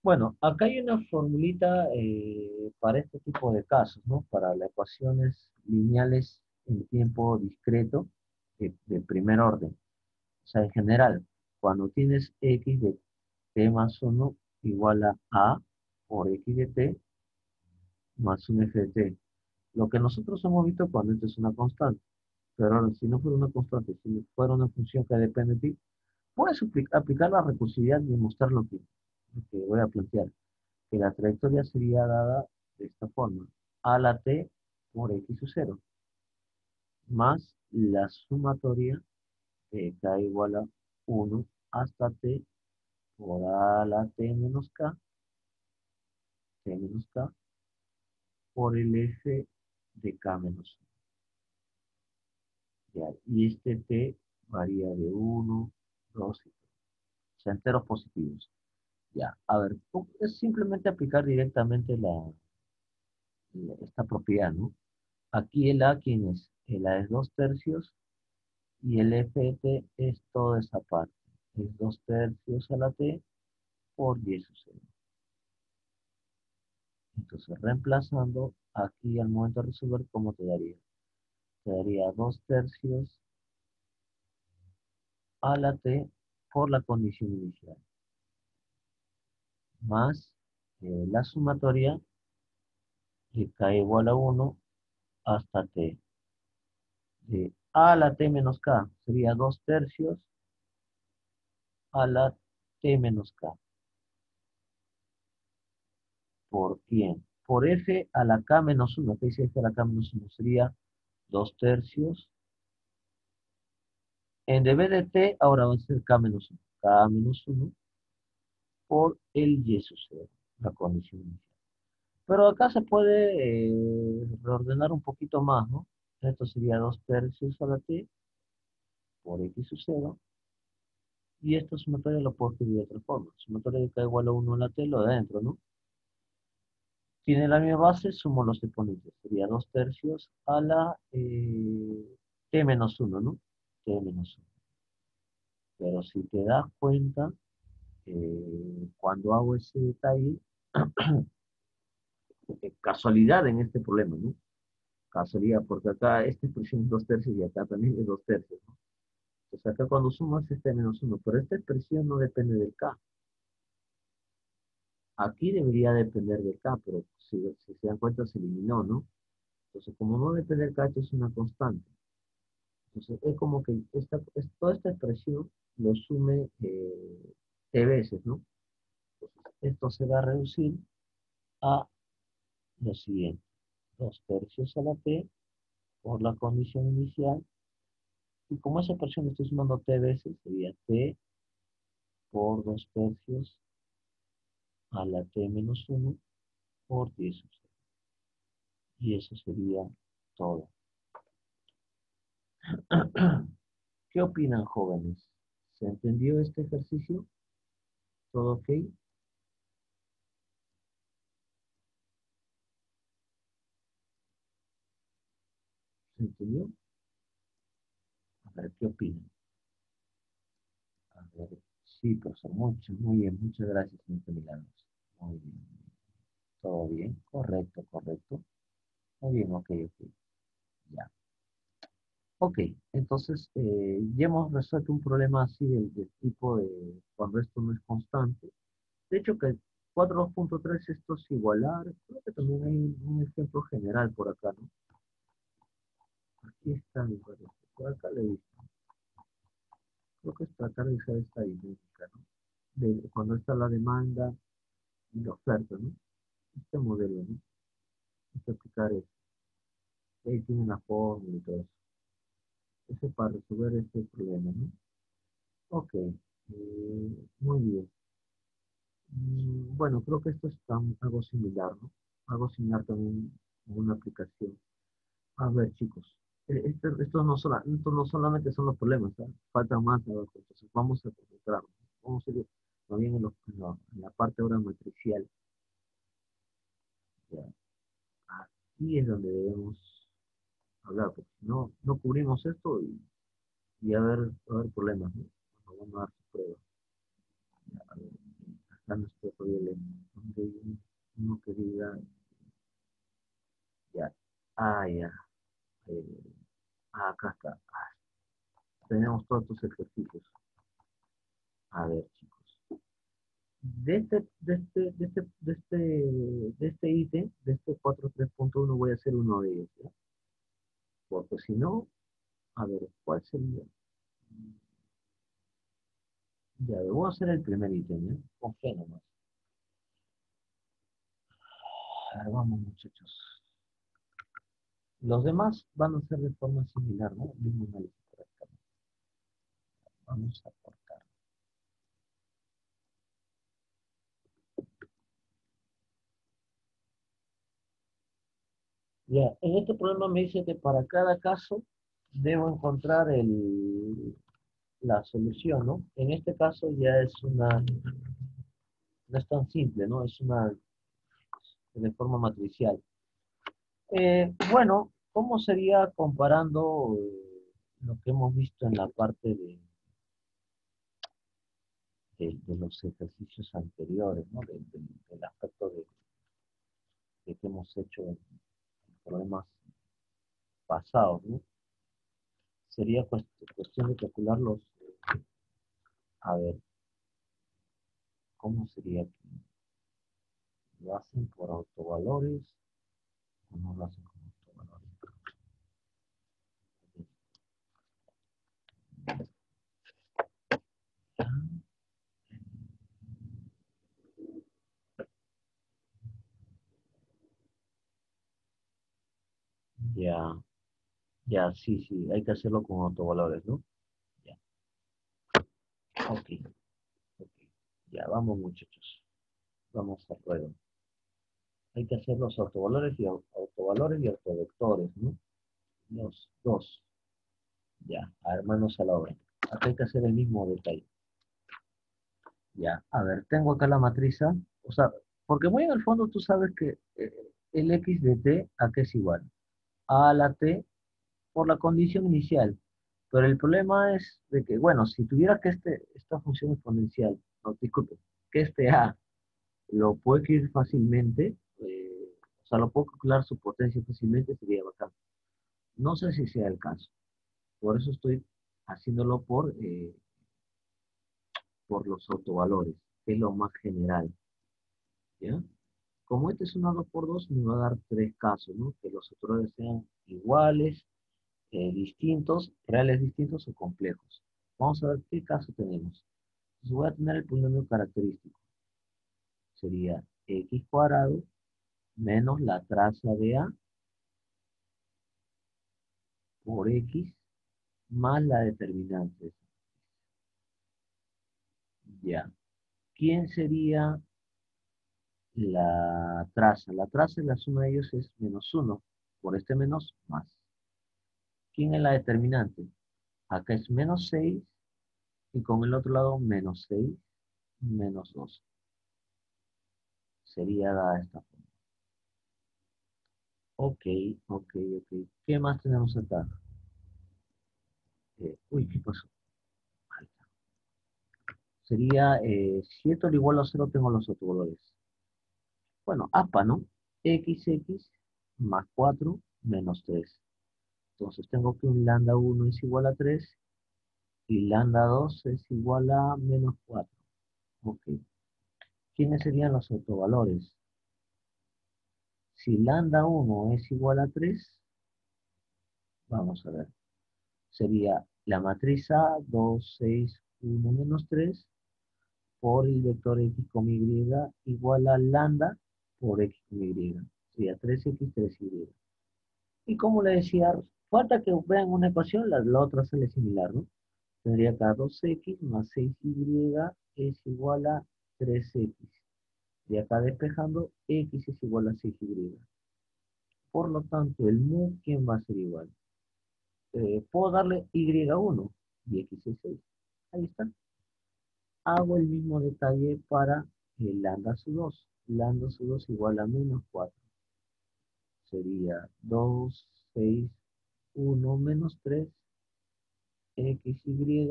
bueno, acá hay una formulita eh, para este tipo de casos, ¿no? Para las ecuaciones lineales en tiempo discreto de, primer orden. O sea, en general, cuando tienes x de t más 1 igual a a por x de t más un f de t. Lo que nosotros hemos visto cuando esto es una constante. Pero ahora, si no fuera una constante, si fuera una función que depende de ti, puedes aplicar la recursividad y mostrar lo que que voy a plantear, que la trayectoria sería dada de esta forma, a la t por x sub 0, más la sumatoria de k igual a 1 hasta t por a la t menos k, t menos k, por el f de k menos 1. y este t varía de 1, 2 y 3. O sea, enteros positivos. Ya, a ver, es simplemente aplicar directamente la, esta propiedad, ¿no? Aquí el A, ¿quién es? El A es 2 tercios y el FT es toda esa parte. Es 2 tercios a la T por 10 0. Entonces, reemplazando aquí al momento de resolver, ¿cómo te daría? Te daría 2 tercios a la T por la condición inicial más eh, la sumatoria de k igual a 1 hasta t. De a la t menos k sería 2 tercios a la t menos k. ¿Por quién? Por f a la k menos 1. ¿Qué dice f a la k menos 1? Sería 2 tercios. En db de t ahora va a ser k menos 1. k menos 1 por el y sucede, la condición inicial. Pero acá se puede eh, reordenar un poquito más, ¿no? Esto sería 2 tercios a la t por x sub 0. Y esta sumatoria lo puedo escribir de otra forma. Sumatoria de k igual a 1 a la t, lo de adentro, ¿no? Tiene la misma base, sumo los exponentes. Sería 2 tercios a la eh, t menos 1, ¿no? t menos 1. Pero si te das cuenta, eh, cuando hago ese detalle, eh, casualidad en este problema, ¿no? Casualidad, porque acá esta expresión es dos tercios y acá también es dos tercios, ¿no? Entonces acá cuando sumas este menos 1, pero esta expresión no depende del K. Aquí debería depender del K, pero si, se dan cuenta se eliminó, ¿no? Entonces como no depende del K, esto es una constante. Entonces es como que esta, toda esta expresión lo sume eh, T veces, ¿no? Esto se va a reducir a lo siguiente. 2 tercios a la T por la condición inicial y como esa expresión estoy sumando t veces, sería t por 2 tercios a la t menos 1 por 10 Y eso sería todo. ¿Qué opinan jóvenes? ¿Se entendió este ejercicio? ¿Todo ok? ¿Se entendió? ¿qué opinan? A ver, sí, profesor, mucho, muy bien, muchas gracias, señor Milagros. Muy bien. ¿Todo bien? Correcto, correcto. Muy bien, ok, ok. Ya. Ok, entonces eh, ya hemos resuelto un problema así del, tipo de cuando esto no es constante. De hecho que 4.2.3 esto es igualar. Creo que también hay un ejemplo general por acá, ¿no? Aquí está mi Por acá le dice creo que es tratar de usar esta dinámica, ¿no? De cuando está la demanda y la oferta, ¿no? Este modelo, ¿no? Hay que aplicar eso. Ahí tiene la fórmula y todo eso. Eso es para resolver este problema, ¿no? Ok, eh, muy bien. Mm, bueno, creo que esto es algo similar, ¿no? Algo similar también en una aplicación. A ver, chicos. Eh, esto, esto, no no solamente son los problemas, falta más Entonces vamos a concentrarnos. Vamos a ir también en, en, la parte ahora matricial. Aquí es donde debemos hablar, porque no, no cubrimos esto y, y a haber, a haber problemas, ¿no? vamos a dar su prueba. Ya, acá nuestro problema, donde uno que diga, ya, ah, ya. Eh, Ah, acá está. Ah, tenemos todos estos ejercicios. A ver, chicos. De este, de este, de este, de este, de este ítem, de este 4.3.1 voy a hacer uno de ellos. ¿ya? Porque si no, a ver, ¿cuál sería? Ya, debo hacer el primer ítem, ¿eh? Con fe nomás. A vamos muchachos. Los demás van a ser de forma similar, ¿no? Vamos a cortar. Ya, en este problema me dice que para cada caso debo encontrar el, la solución, ¿no? En este caso ya es una, no es tan simple, ¿no? Es una de forma matricial. Eh, bueno, ¿cómo sería comparando eh, lo que hemos visto en la parte de, de, los ejercicios anteriores, ¿no? del aspecto de, que hemos hecho problemas pasados? ¿no? Sería cuestión de calcular los... a ver, ¿cómo sería aquí? ¿Lo hacen por autovalores? no lo hacen como Ya, ya, sí, sí, hay que hacerlo con autovalores, ¿no? Ya. Ok, ok, ya, vamos muchachos. Vamos a ruedo hay que hacer los autovalores y autovalores y autovectores, ¿no? Los dos. Ya, hermanos a la obra. Acá hay que hacer el mismo detalle. Ya, a ver, tengo acá la matriz O sea, porque muy en el fondo tú sabes que eh, el x de t a qué es igual. A la t por la condición inicial. Pero el problema es de que, bueno, si tuviera que este, esta función exponencial, no, disculpe, que este a lo puedo escribir fácilmente, o sea, lo puedo calcular su potencia fácilmente, sería bacán. No sé si sea el caso. Por eso estoy haciéndolo por, eh, por los autovalores, que es lo más general. ¿Ya? Como este es un 2 por 2, me va a dar tres casos, ¿no? Que los autovalores sean iguales, eh, distintos, reales distintos o complejos. Vamos a ver qué caso tenemos. Entonces voy a tener el polinomio característico. Sería x cuadrado menos la traza de a por x más la determinante. Ya. ¿Quién sería la traza? La traza, la suma de ellos es menos 1. Por este menos, más. ¿Quién es la determinante? Acá es menos 6 y con el otro lado menos 6, menos 2. Sería dada esta forma. Ok, ok, ok. ¿Qué más tenemos acá? Eh, uy, ¿qué pasó? Sería, eh, si igual a 0, tengo los autovalores. Bueno, APA, ¿no? XX más 4 menos 3. Entonces tengo que un lambda 1 es igual a 3 y lambda 2 es igual a menos 4. Ok. ¿Quiénes serían los autovalores? Si lambda 1 es igual a 3, vamos a ver. Sería la matriz A, 2, 6, 1, menos 3, por el vector x, y igual a lambda por x, y. Sería 3x, 3y. Y como le decía, Falta que vean una ecuación, la, otra sale similar, ¿no? Tendría acá 2x más 6y es igual a 3x. Y acá despejando, x es igual a 6y. Por lo tanto, el mu, ¿quién va a ser igual? Eh, puedo darle y1 y x es 6. Ahí está. Hago el mismo detalle para el lambda sub 2. Lambda sub 2 igual a menos 4. Sería 2, 6, 1 menos 3 xy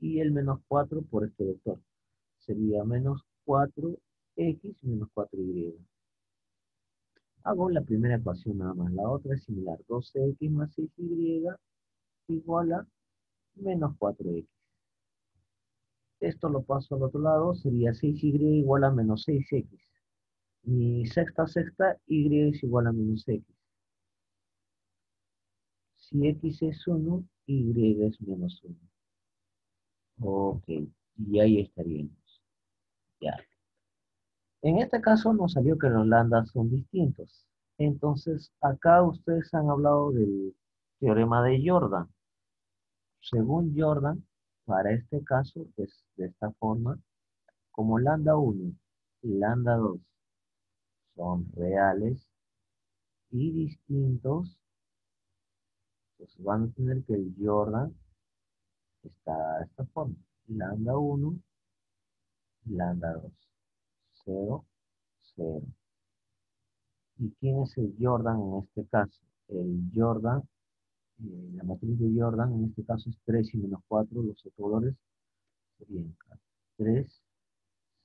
y el menos 4 por este vector. Sería menos 4x menos 4y. Hago la primera ecuación nada más. La otra es similar. 12x más 6y igual a menos 4x. Esto lo paso al otro lado. Sería 6y igual a menos 6x. Mi sexta sexta, y es igual a menos x. Si x es 1, y es menos 1. Ok, y ahí estaríamos. Ya. En este caso nos salió que los lambdas son distintos. Entonces, acá ustedes han hablado del teorema de Jordan. Según Jordan, para este caso es de esta forma, como lambda 1 y lambda 2 son reales y distintos, entonces van a tener que el Jordan está de esta forma. Lambda 1, lambda 2. 0, 0. ¿Y quién es el Jordan en este caso? El Jordan, eh, la matriz de Jordan en este caso es 3 y menos 4. Los autovalores serían 3,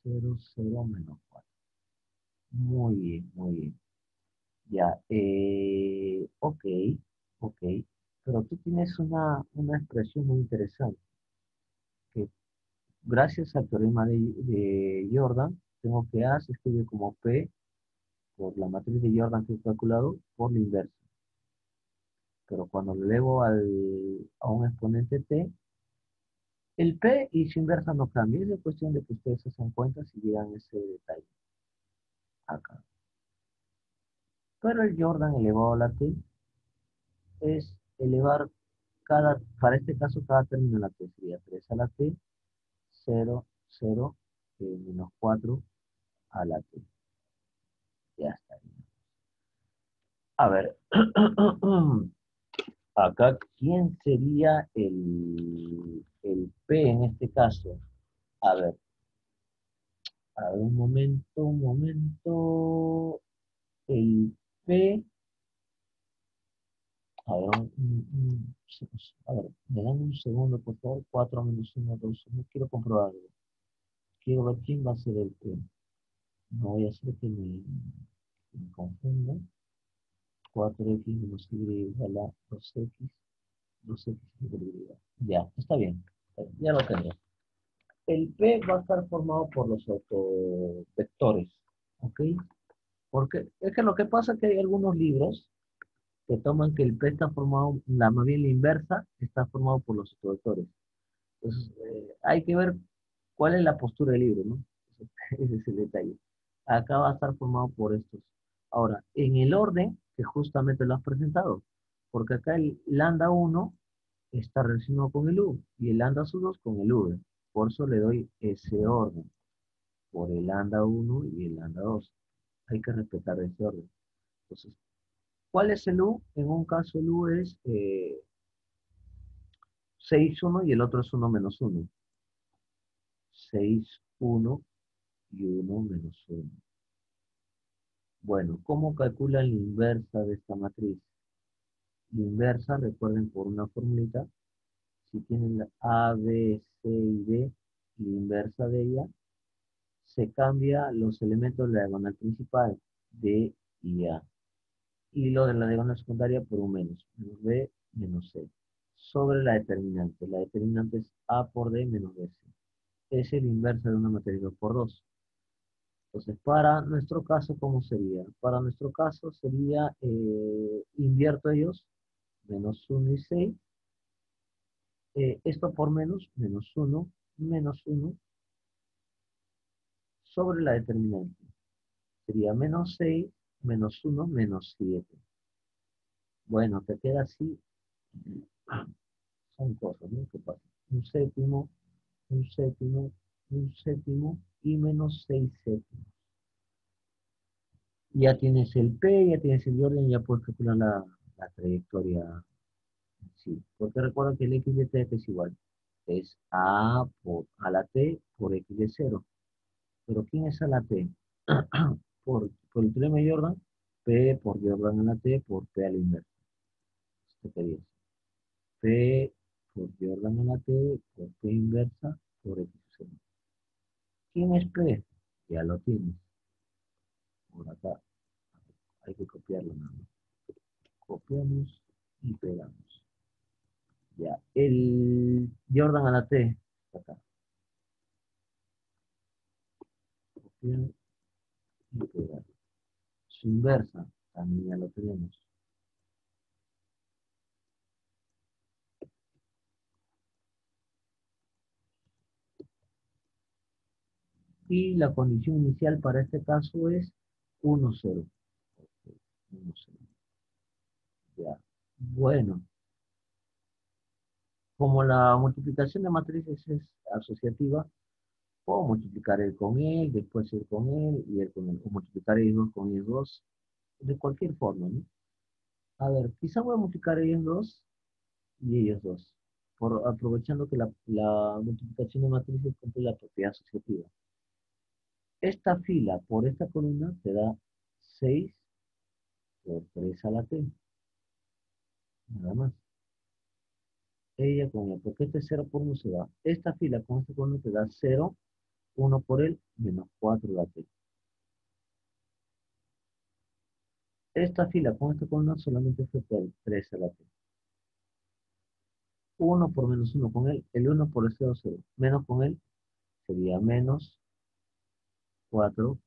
0, 0, menos 4. Muy bien, muy bien. Ya, eh, ok, ok. Pero tú tienes una, expresión muy interesante, que gracias al teorema de, Jordan, tengo que A se escribe como P por la matriz de Jordan que he calculado por la inversa. Pero cuando lo elevo a un exponente T, el P y su inversa no cambia. Es cuestión de que ustedes se den cuenta si llegan ese detalle. Acá. Pero el Jordan elevado a la T es elevar cada, para este caso, cada término a la t sería 3 a la t, 0, 0, eh, menos 4 a la t. Ya está. A ver, acá, ¿quién sería el, el P en este caso? A ver, a ver, un momento, un momento. El P a ver, a ver, me dan un segundo, por favor. 4 menos 1, 2, 1. Quiero comprobar algo. Quiero ver quién va a ser el P. No voy a hacer que me, confunda. 4x menos y igual a 2x No sé qué significa Ya, está bien. Ya lo tengo. El P va a estar formado por los autovectores. ¿Ok? Porque es que lo que pasa es que hay algunos libros que toman que el P está formado, la más bien la inversa, está formado por los autovectores. Entonces, eh, hay que ver cuál es la postura del libro, ¿no? Ese es el detalle. Acá va a estar formado por estos. Ahora, en el orden que justamente lo has presentado, porque acá el lambda 1 está relacionado con el U y el lambda 2 con el V. Por eso le doy ese orden, por el lambda 1 y el lambda 2. Hay que respetar ese orden. Entonces, ¿cuál es el U? En un caso el U es eh, 6, 1 y el otro es 1 menos 1. 6, 1 y 1 menos 1. Bueno, ¿cómo calculan la inversa de esta matriz? La inversa, recuerden por una formulita, si tienen la A, B, C y D, la inversa de ella, se cambia los elementos de la diagonal principal, D y A. Y lo de la diagonal secundaria por un menos, menos B menos C. Sobre la determinante. La determinante es A por D menos BC. Es el inverso de una matriz 2 por 2. Entonces, para nuestro caso, ¿cómo sería? Para nuestro caso sería, eh, invierto ellos, menos 1 y 6. Eh, esto por menos, menos 1, menos 1, sobre la determinante. Sería menos 6, menos 1, menos 7. Bueno, te queda así. Son cosas, ¿no? ¿Qué pasa? Un séptimo, un séptimo, un séptimo, y menos 6 séptimos. Ya tienes el P, ya tienes el orden, ya puedes calcular la, trayectoria. Sí, porque recuerda que el X de T es igual. Es A por a la T por X de 0. Pero ¿quién es a la T? por, por el teorema de Jordan, P por Jordan a la T por P a la inversa. Esto quería P por Jordan a la T por P inversa por X de 0. ¿Quién es P? Ya lo tienes. Por acá. Hay que copiarlo nada más. Copiamos y pegamos. Ya. El Jordan a la T. Acá. Copiar y pegar. Su inversa. También ya lo tenemos. Y la condición inicial para este caso es 1, 0. Ya. Bueno. Como la multiplicación de matrices es asociativa, puedo multiplicar él con él, después él con él y él con él. O multiplicar ellos con ellos dos. De cualquier forma, ¿no? A ver, quizá voy a multiplicar ellos dos y ellos dos. Por, aprovechando que la, la multiplicación de matrices cumple la propiedad asociativa. Esta fila por esta columna te da 6 por 3 a la t. Nada más. Ella con ella, porque este 0 por 1 se va. Esta fila con esta columna te da 0, 1 por él, menos 4 a la t. Esta fila con esta columna solamente fue por 3 a la t. 1 por menos 1 con él, el 1 por el 0, 0. Menos con él sería menos 4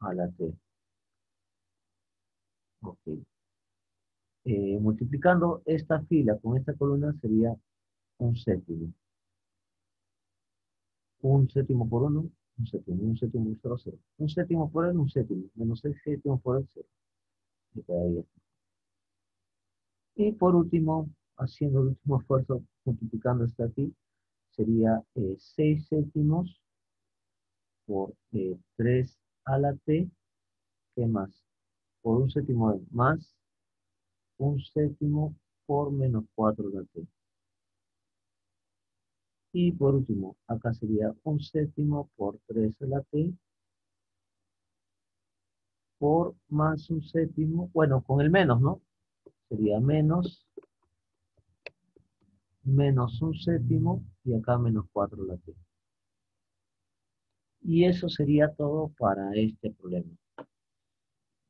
a la t. Ok. Eh, multiplicando esta fila con esta columna sería un séptimo. Un séptimo por 1, un séptimo, un séptimo por 0, 0. Un séptimo por él, un séptimo. Menos 6 séptimos por el 0. Y por último, haciendo el último esfuerzo, multiplicando esta aquí, sería 6 eh, séptimos por 3 eh, a la t, ¿qué más? Por un séptimo más un séptimo por menos 4 a la t. Y por último, acá sería un séptimo por 3 a la t por más un séptimo, bueno, con el menos, ¿no? Sería menos, menos un séptimo y acá menos 4 a la t. Y eso sería todo para este problema.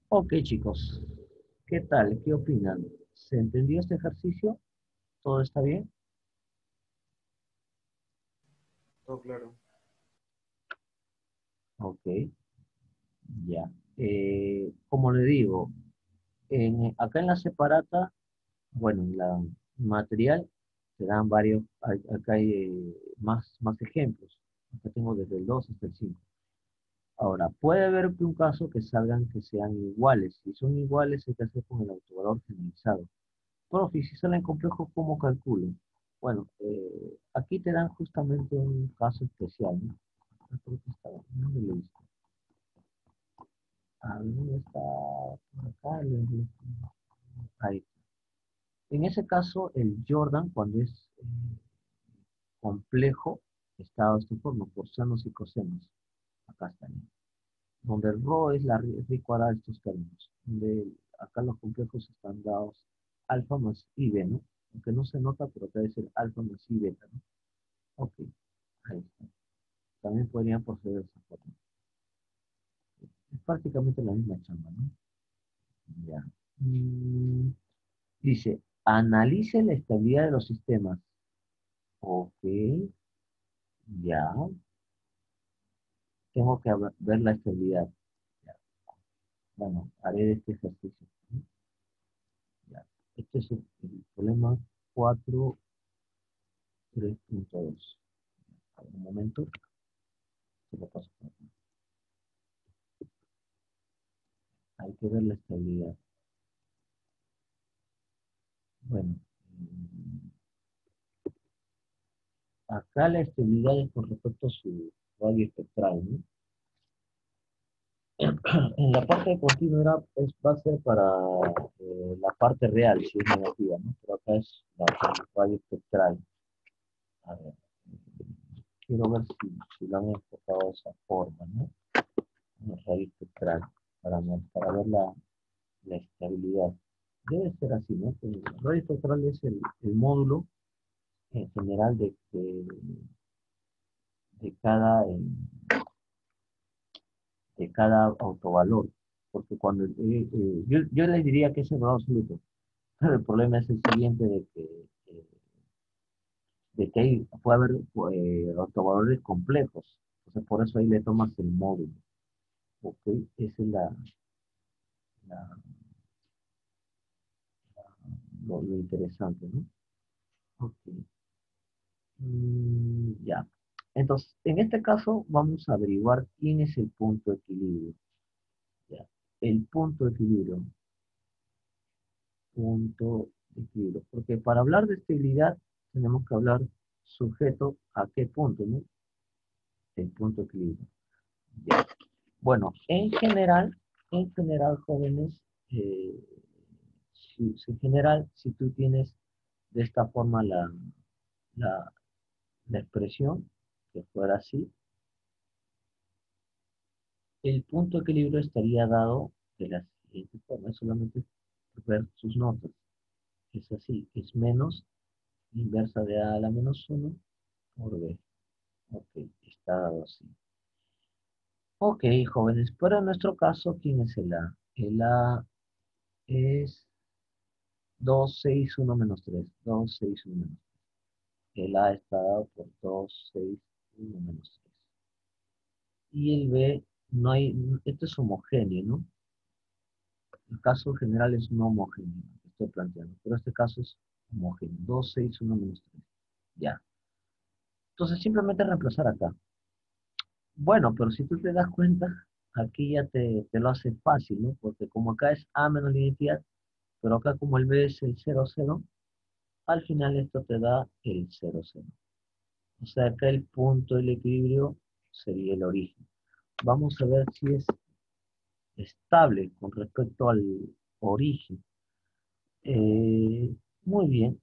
Ok, chicos. ¿Qué tal? ¿Qué opinan? ¿Se entendió este ejercicio? ¿Todo está bien? Todo claro. Ok. Ya. Eh, como le digo, en, acá en la separata, bueno, en la material te dan varios, acá hay eh, más, más ejemplos. Acá tengo desde el 2 hasta el 5. Ahora, puede haber un caso que salgan que sean iguales. Si son iguales, hay que hacer con el autovalor generalizado. Profe, si salen complejos, ¿cómo calculo? Bueno, eh, aquí te dan justamente un caso especial. ¿no? ¿Dónde lo viste? Ah, ¿dónde está? Por acá. Ahí. En ese caso, el Jordan, cuando es eh, complejo, está de esta forma, por senos y cosenos. Acá está. Donde el Rho es la raíz cuadrada de estos términos. Donde acá los complejos están dados alfa más i b, ¿no? Aunque no se nota, pero debe ser alfa más i beta, ¿no? Ok, ahí está. También podrían proceder de esa forma. Es prácticamente la misma chamba, ¿no? Ya. Mm, dice, analice la estabilidad de los sistemas. Ok. Ya. Tengo que ver la estabilidad. Bueno, haré este ejercicio. Ya. Este es el, problema 4, 3.2. Un momento. Se lo paso por aquí. Hay que ver la estabilidad. Bueno. Acá la estabilidad es con respecto a su radio espectral. ¿no? En la parte de continuidad es, va a ser para eh, la parte real, si es negativa, ¿no? pero acá es la, radio espectral. A ver, quiero ver si, si, lo han enfocado de esa forma, ¿no? La radio espectral, para, para ver la, la, estabilidad. Debe ser así, ¿no? El radio espectral es el, el módulo en general de, de, de cada de cada autovalor. Porque cuando eh, eh, yo, yo les diría que es el absoluto. Pero el problema es el siguiente de que, eh, de que puede haber autovalores complejos. Entonces por eso ahí le tomas el módulo. ¿Ok? Esa es la, la, lo, interesante, ¿no? Ok. Mm, ya. Entonces, en este caso vamos a averiguar quién es el punto de equilibrio. Ya. El punto de equilibrio. Punto de equilibrio. Porque para hablar de estabilidad tenemos que hablar sujeto a qué punto, ¿no? El punto de equilibrio. Bueno, en general, en general, jóvenes, eh, en general, si tú tienes de esta forma la, la expresión, que fuera así, el punto de equilibrio estaría dado de la siguiente forma, es solamente ver sus notas. Es así, es menos inversa de A a la menos 1 por B. Ok, está dado así. Ok, jóvenes, pero en nuestro caso, ¿quién es el A? El A es 2, 6, 1 menos 3. 2, 6, 1 menos 3. El A está dado por 2, 6, 1 menos 3. Y el B, no hay, esto es homogéneo, ¿no? El caso general es no homogéneo, estoy planteando, pero este caso es homogéneo. 2, 6, 1 menos 3. Ya. Entonces simplemente reemplazar acá. Bueno, pero si tú te das cuenta, aquí ya te, te lo hace fácil, ¿no? Porque como acá es A menos la identidad, pero acá como el B es el 0, 0, al final esto te da el 0, 0. O sea, acá el punto del equilibrio sería el origen. Vamos a ver si es estable con respecto al origen. Eh, muy bien.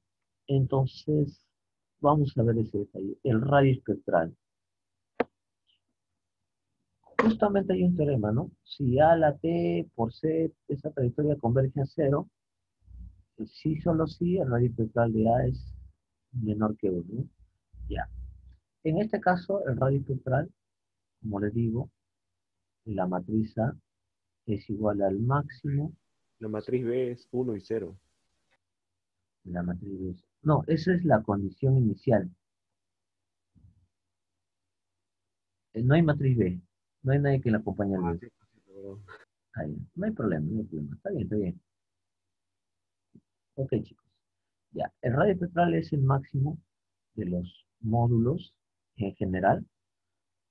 Entonces, vamos a ver ese detalle. El radio espectral. Justamente hay un teorema, ¿no? Si A la T por C, esa trayectoria converge a cero, si solo si el radio espectral de A es menor que 1. Ya. En este caso, el radio espectral, como les digo, la matriz A es igual al máximo. La matriz B es 1 y 0. La matriz B. No, esa es la condición inicial. Eh, no hay matriz B. No hay nadie que la acompañe al Ah, B. sí, pues, sí, No hay problema, no hay problema. Está bien, está bien. Ok, chicos. Ya, el radio espectral es el máximo de los módulos en general,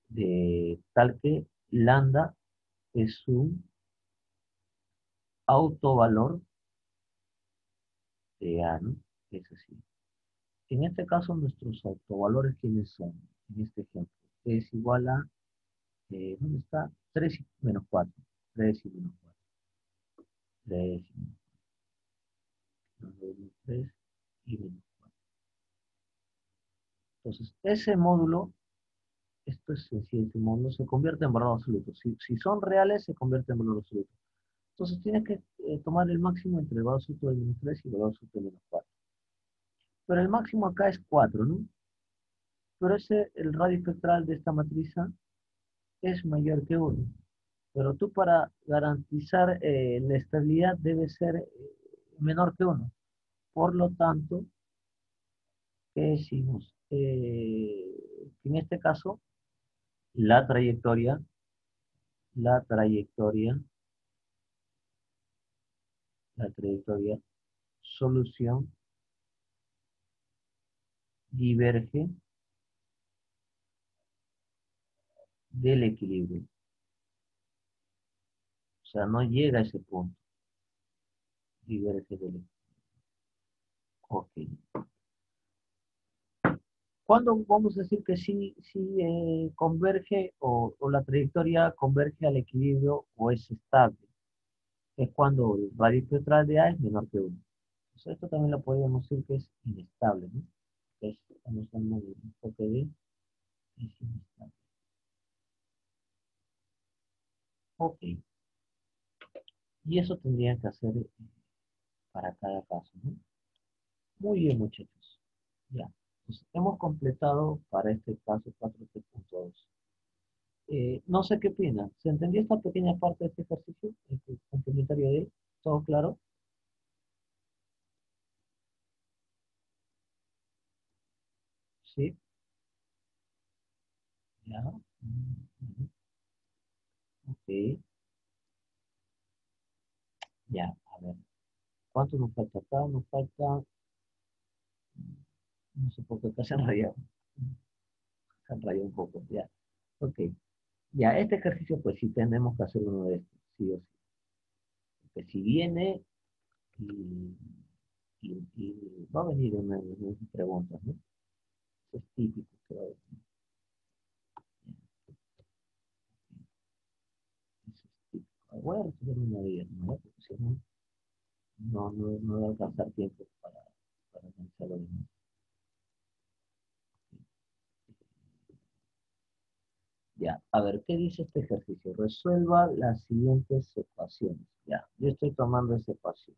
de tal que lambda es un autovalor de A, ¿no? Es así. En este caso, nuestros autovalores, ¿quiénes son? En este ejemplo, es igual a, eh, ¿dónde está? 3 y menos 4. 3 y menos 4. 3 y menos 4. 3 y menos 4. Entonces, ese módulo, esto es sencillo, ese módulo se convierte en valor absoluto. Si, si son reales, se convierte en valor absoluto. Entonces, tienes que eh, tomar el máximo entre el valor absoluto del menos 3 y el valor absoluto del menos 4. Pero el máximo acá es 4, ¿no? Pero ese, el radio espectral de esta matriz es mayor que 1. Pero tú para garantizar eh, la estabilidad debe ser eh, menor que 1. Por lo tanto, ¿qué decimos? Eh, en este caso, la trayectoria, la trayectoria, la trayectoria, solución, diverge del equilibrio. O sea, no llega a ese punto. Equilibrio. Ok. ¿Cuándo vamos a decir que sí, eh, converge o, la trayectoria converge al equilibrio o es estable? Es cuando el radio espectral de A es menor que 1. Entonces, esto también lo podríamos decir que es inestable, ¿no? Es, estamos de un enfoque de es inestable. Ok. Y eso tendría que hacer eh, para cada caso, ¿no? Muy bien, muchachos. Ya. Entonces, hemos completado para este caso 4.2. Eh, no sé qué opinan. ¿Se entendió esta pequeña parte de este ejercicio? Este complementario de él. ¿Todo claro? ¿Sí? Ya. Mm. Ok. Ya. ¿Cuánto nos falta acá? Nos falta... No sé por qué acá se han. Se han un poco, ya. Ok. Ya, este ejercicio pues sí tenemos que hacer uno de estos, sí o sí. Porque si viene y, va a venir una, una pregunta, ¿no? Eso es típico que es típico. Voy a resolver una de ellas, ¿no? Porque si no, no, no, no va a alcanzar tiempo para, para analizar lo. Ya, a ver, ¿qué dice este ejercicio? Resuelva las siguientes ecuaciones. Ya, yo estoy tomando esa ecuación.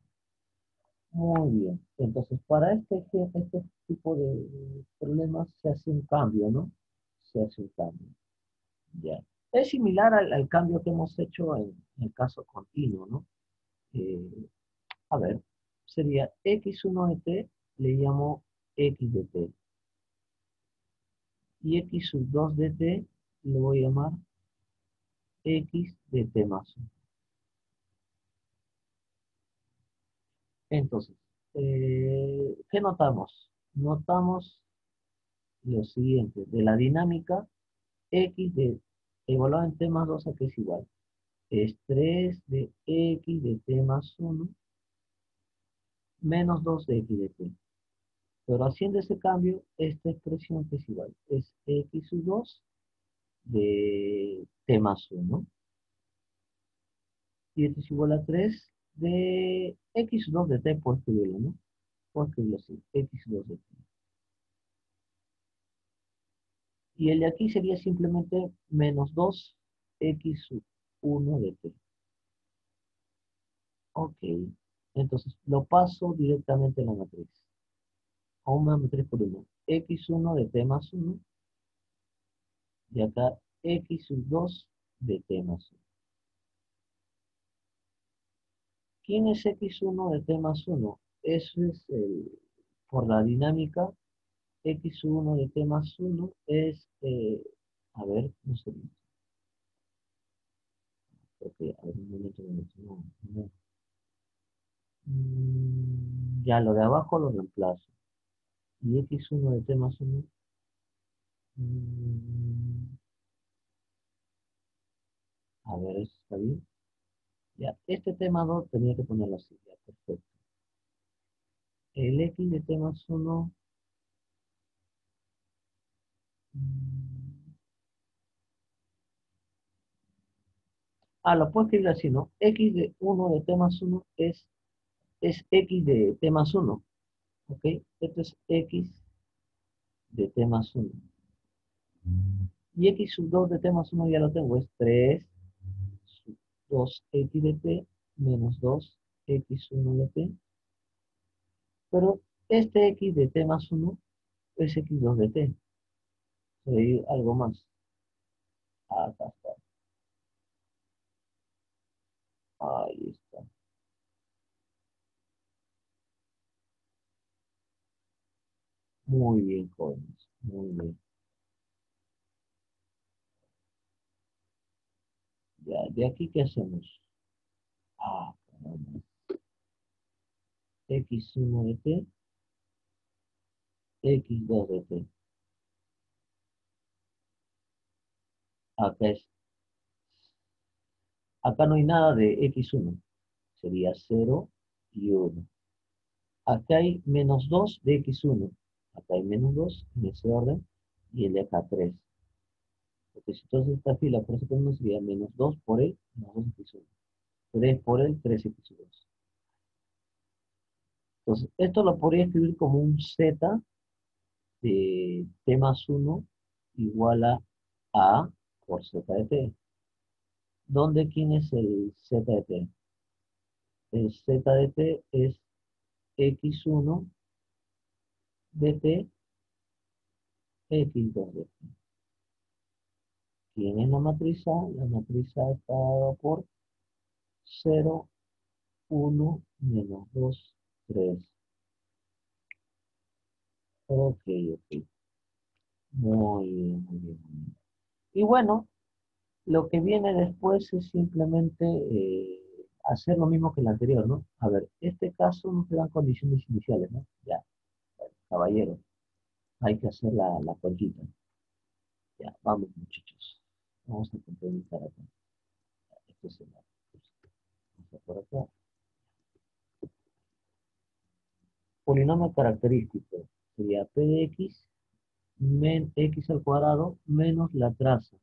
Muy bien. Entonces, para este, este tipo de problemas se hace un cambio, ¿no? Se hace un cambio. Ya. Es similar al, al cambio que hemos hecho en el caso continuo, ¿no? Eh, a ver, sería x1 de t, le llamo x de t. Y x sub 2 de t, le voy a llamar x de t más 1. Entonces, eh, ¿qué notamos? Notamos lo siguiente, de la dinámica, x de evaluado en t más 2 a que es igual. Es 3 de x de t más 1 menos 2 de x de t. Pero haciendo ese cambio, esta expresión que es igual, es x sub 2 de t más 1. Y esto es igual a 3 de x sub 2 de t, puedo escribirlo, ¿no? Puedo escribirlo así, x sub 2 de t. Y el de aquí sería simplemente menos 2 x sub 1 de t. Ok, entonces lo paso directamente a la matriz. A una matriz por 1. x1 de t más 1. Y acá x sub 2 de t más 1. ¿Quién es x1 de t más 1? Eso es el, por la dinámica, x1 de t más 1 es, eh, a ver, no sé. Ok, a ver, un momento, un momento, no, no. Mm, ya, lo de abajo lo reemplazo. Y x1 de t más 1. Mm, a ver, ¿eso está bien? Ya, este tema 2 tenía que ponerlo así, ya, perfecto. El x de t más 1 mm. Ah, lo puedo escribir así, ¿no? x de 1 de t más 1 es, es x de t más 1. ¿Ok? Esto es x de t más 1. Y x sub 2 de t más 1 ya lo tengo, es 3 2x de t menos 2x1 de t. Pero este x de t más 1 es x2 de t. Hay algo más. Acá está. Ahí está. Muy bien, jóvenes. Muy bien. Ya, de aquí, ¿qué hacemos? Ah, X1 de t, X2 de t. Acá es. Acá no hay nada de X1. Sería 0 y 1. Acá hay menos 2 de X1. Acá hay menos 2 en ese orden. Y el de acá 3. Porque si entonces esta fila por ese término sería menos 2 por el menos 2x1. 3 por el 3x2. Entonces, esto lo podría escribir como un z de t más 1 igual a a por z de t. ¿Dónde quién es el z de t? El z de t es x1 de t, x2 de t. ¿Quién es la matriz A? La matriz A está dada por 0, 1, menos 2, 3. Ok, ok. Muy bien, muy bien, muy bien. Y bueno, lo que viene después es simplemente eh, hacer lo mismo que el anterior, ¿no? A ver, este caso no te dan condiciones iniciales, ¿no? Ya, caballero, hay que hacer la, la Ya, vamos muchachos. Vamos a complementar acá. Este es el Vamos a por acá. Polinomio característico sería p de x men x al cuadrado menos la traza.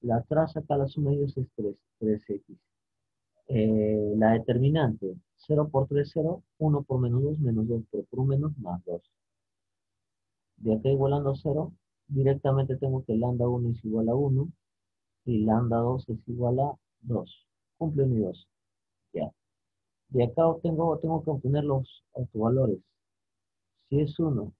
La traza acá la suma de ellos es 3, 3x. Eh, la determinante, 0 por 3, 0, 1 por menos 2, menos 2, pero por 1 menos, más 2. De acá igualando 0, directamente tengo que lambda 1 es igual a 1, y lambda 2 es igual a 2. Cumple mi 2. Ya. De acá tengo, tengo que obtener los autovalores. Si es 1,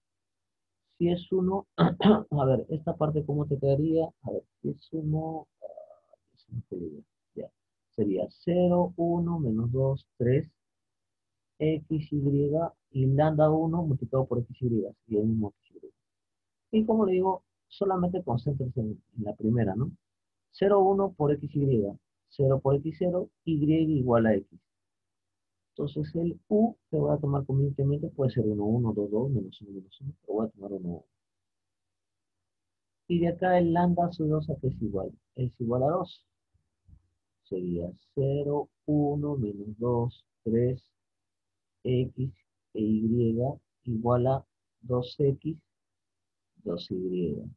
si es 1, a ver, esta parte cómo te quedaría, a ver, si es 1, ya. sería 0, 1, menos 2, 3, x, y, y lambda 1 multiplicado por x, y, y el mismo y. Como le digo, solamente concéntrese en la primera, ¿no? 0, 1 por xy, 0 por x0, y igual a x. Entonces el u que voy a tomar convenientemente puede ser 1, 1, 2, 2, menos 1, menos 1, pero voy a tomar 1, 1. Y de acá el lambda sub 2 a que es igual, es igual a 2. Sería 0, 1, menos 2, 3, x e y igual a 2x, 2y.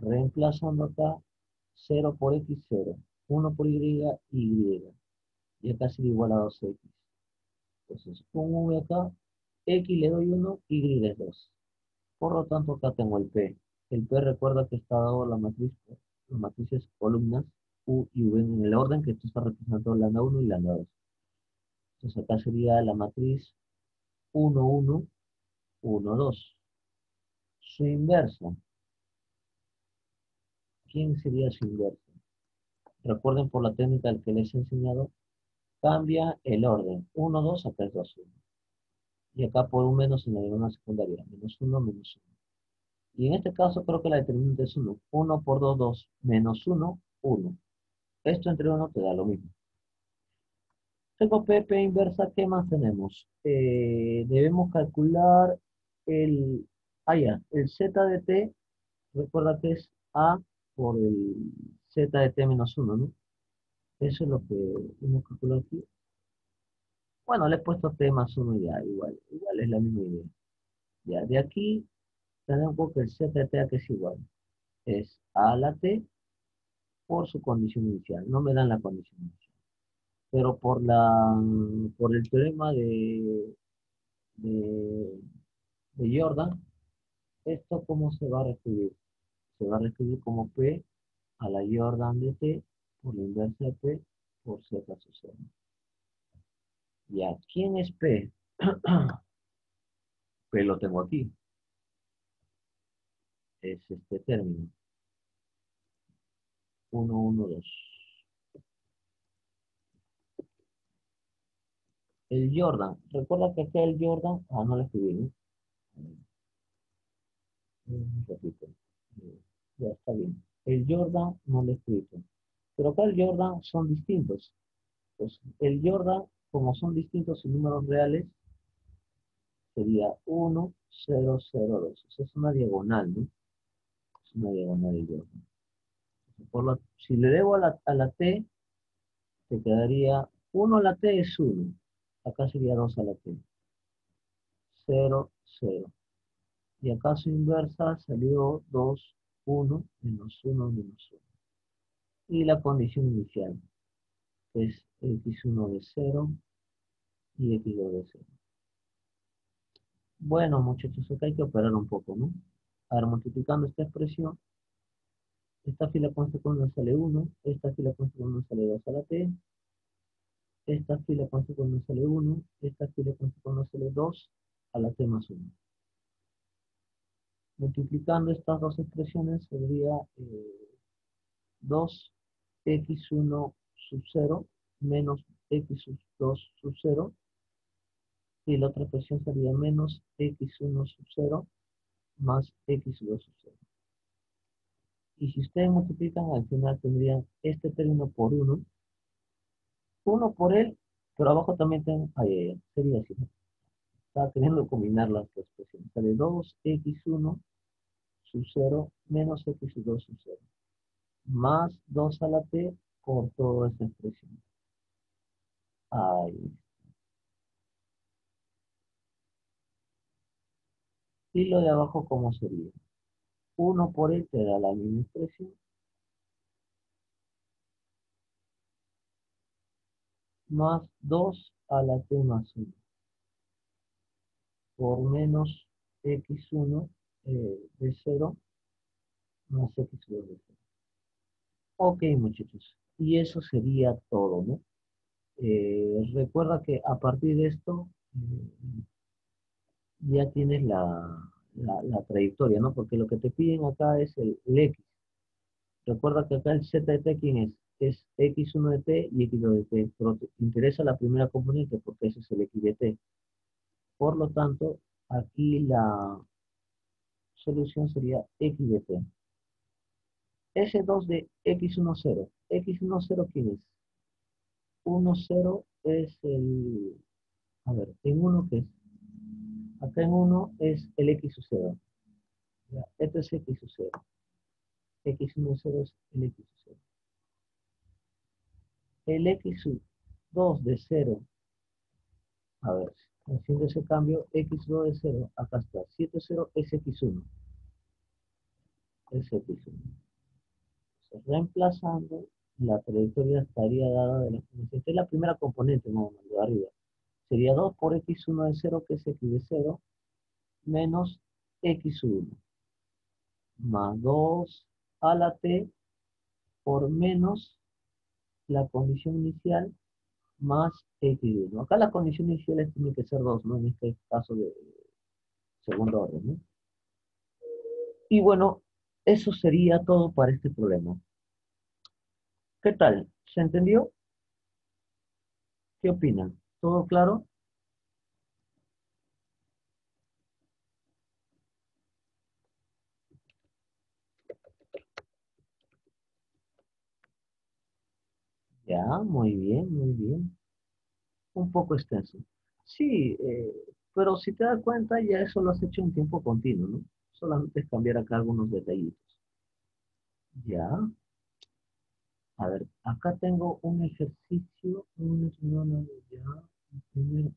Reemplazando acá 0 por x, 0. 1 por y, y. Y acá sería igual a 2x. Entonces, con v acá, x le doy 1, y es 2. Por lo tanto, acá tengo el p. El p recuerda que está dado la matriz, las matrices columnas u y v en el orden que esto está representando lambda 1 y lambda 2. Entonces acá sería la matriz 1, 1, 1, 2. Su inversa ¿quién sería su inverso? Recuerden por la técnica que les he enseñado, cambia el orden. 1, 2, acá es 2, 1. Y acá por un menos en la diagonal secundaria. Menos 1, menos 1. Y en este caso creo que la determinante es 1. 1 por 2, 2. Menos 1, 1. Esto entre 1 te da lo mismo. Tengo PP inversa, ¿qué más tenemos? Eh, debemos calcular el, ah, ya, el z de t, recuerda que es a por el z de t menos 1, ¿no? Eso es lo que hemos calculado aquí. Bueno, le he puesto t más 1 ya, igual, igual es la misma idea. Ya, de aquí tenemos que el z de t que es igual. Es a la t por su condición inicial. No me dan la condición inicial. Pero por la por el teorema de, de, de Jordan, ¿esto cómo se va a reescribir? Se va a reescribir como P a la Jordan de T por la inversa de P por Z sub Ya, ¿quién es P? P lo tengo aquí. Es este término. 1, 1, 2. El Jordan. Recuerda que acá el Jordan. Ah, no lo escribí, ¿no? Repito. Ya está bien. El Jordan no he escrito. Pero acá el Jordan son distintos. Pues el Jordan, como son distintos en números reales, sería 1, 0, 0, 2. Esa es una diagonal, ¿no? Es una diagonal de Jordan si le debo a la, t, te quedaría 1 a la t es 1. Acá sería 2 a la t. 0, 0. Y acá su inversa salió 2, 1, menos 1, menos 1. Y la condición inicial es x1 de 0 y x2 de 0. Bueno, muchachos, acá hay que operar un poco, ¿no? Ahora, multiplicando esta expresión, esta fila consta con 1 sale 1, esta fila consta con 1 sale 2 a la t, esta fila consta con 1 sale 1, esta fila consta con 1 sale 2 a la t más 1. Multiplicando estas dos expresiones sería 2x1 eh, sub 0 menos x2 sub 0 y la otra expresión sería menos x1 sub 0 más x2 sub 0. Y si ustedes multiplican, al final tendrían este término por 1. 1 por él, pero abajo también ahí, sería así. Estaba queriendo combinar las expresiones. Sale 2x1 sub 0 menos x2 sub 0. Más 2 a la t por toda esta expresión. Ahí Y lo de abajo, ¿cómo sería? 1 por e te da la misma expresión. Más 2 a la t más 1. Por menos x1 eh, de 0 más x2 de 0. Ok, muchachos. Y eso sería todo, ¿no? Eh, recuerda que a partir de esto eh, ya tienes la, la, trayectoria, ¿no? Porque lo que te piden acá es el, X. Recuerda que acá el Z de T, ¿quién es? Es X1 de T y X2 de T. Pero te interesa la primera componente porque ese es el X de T. Por lo tanto, aquí la solución sería X de T. S2 de X10. X10, ¿quién es? 1, 0 es el... A ver, en 1 ¿qué es? Acá en 1 es el x sub 0. Esto es x sub 0. x1 0 es el x sub 0. El x sub 2 de 0. A ver, haciendo ese cambio, x2 de 0, acá está. 7 0 es x1. Es x1. Entonces, reemplazando, la trayectoria estaría dada de la Esta es la primera componente, no, de arriba sería 2 por x1 de 0, que es x de 0, menos x1, más 2 a la t por menos la condición inicial más x1. Acá la condición inicial tiene que ser 2, ¿no? En este caso de segundo orden, ¿no? Y bueno, eso sería todo para este problema. ¿Qué tal? ¿Se entendió? ¿Qué opinan? ¿Todo claro? Ya, muy bien, muy bien. Un poco extenso. Sí, eh, pero si te das cuenta, ya eso lo has hecho en tiempo continuo, ¿no? Solamente es cambiar acá algunos detallitos. Ya. A ver, acá tengo un ejercicio, un, ya, primero.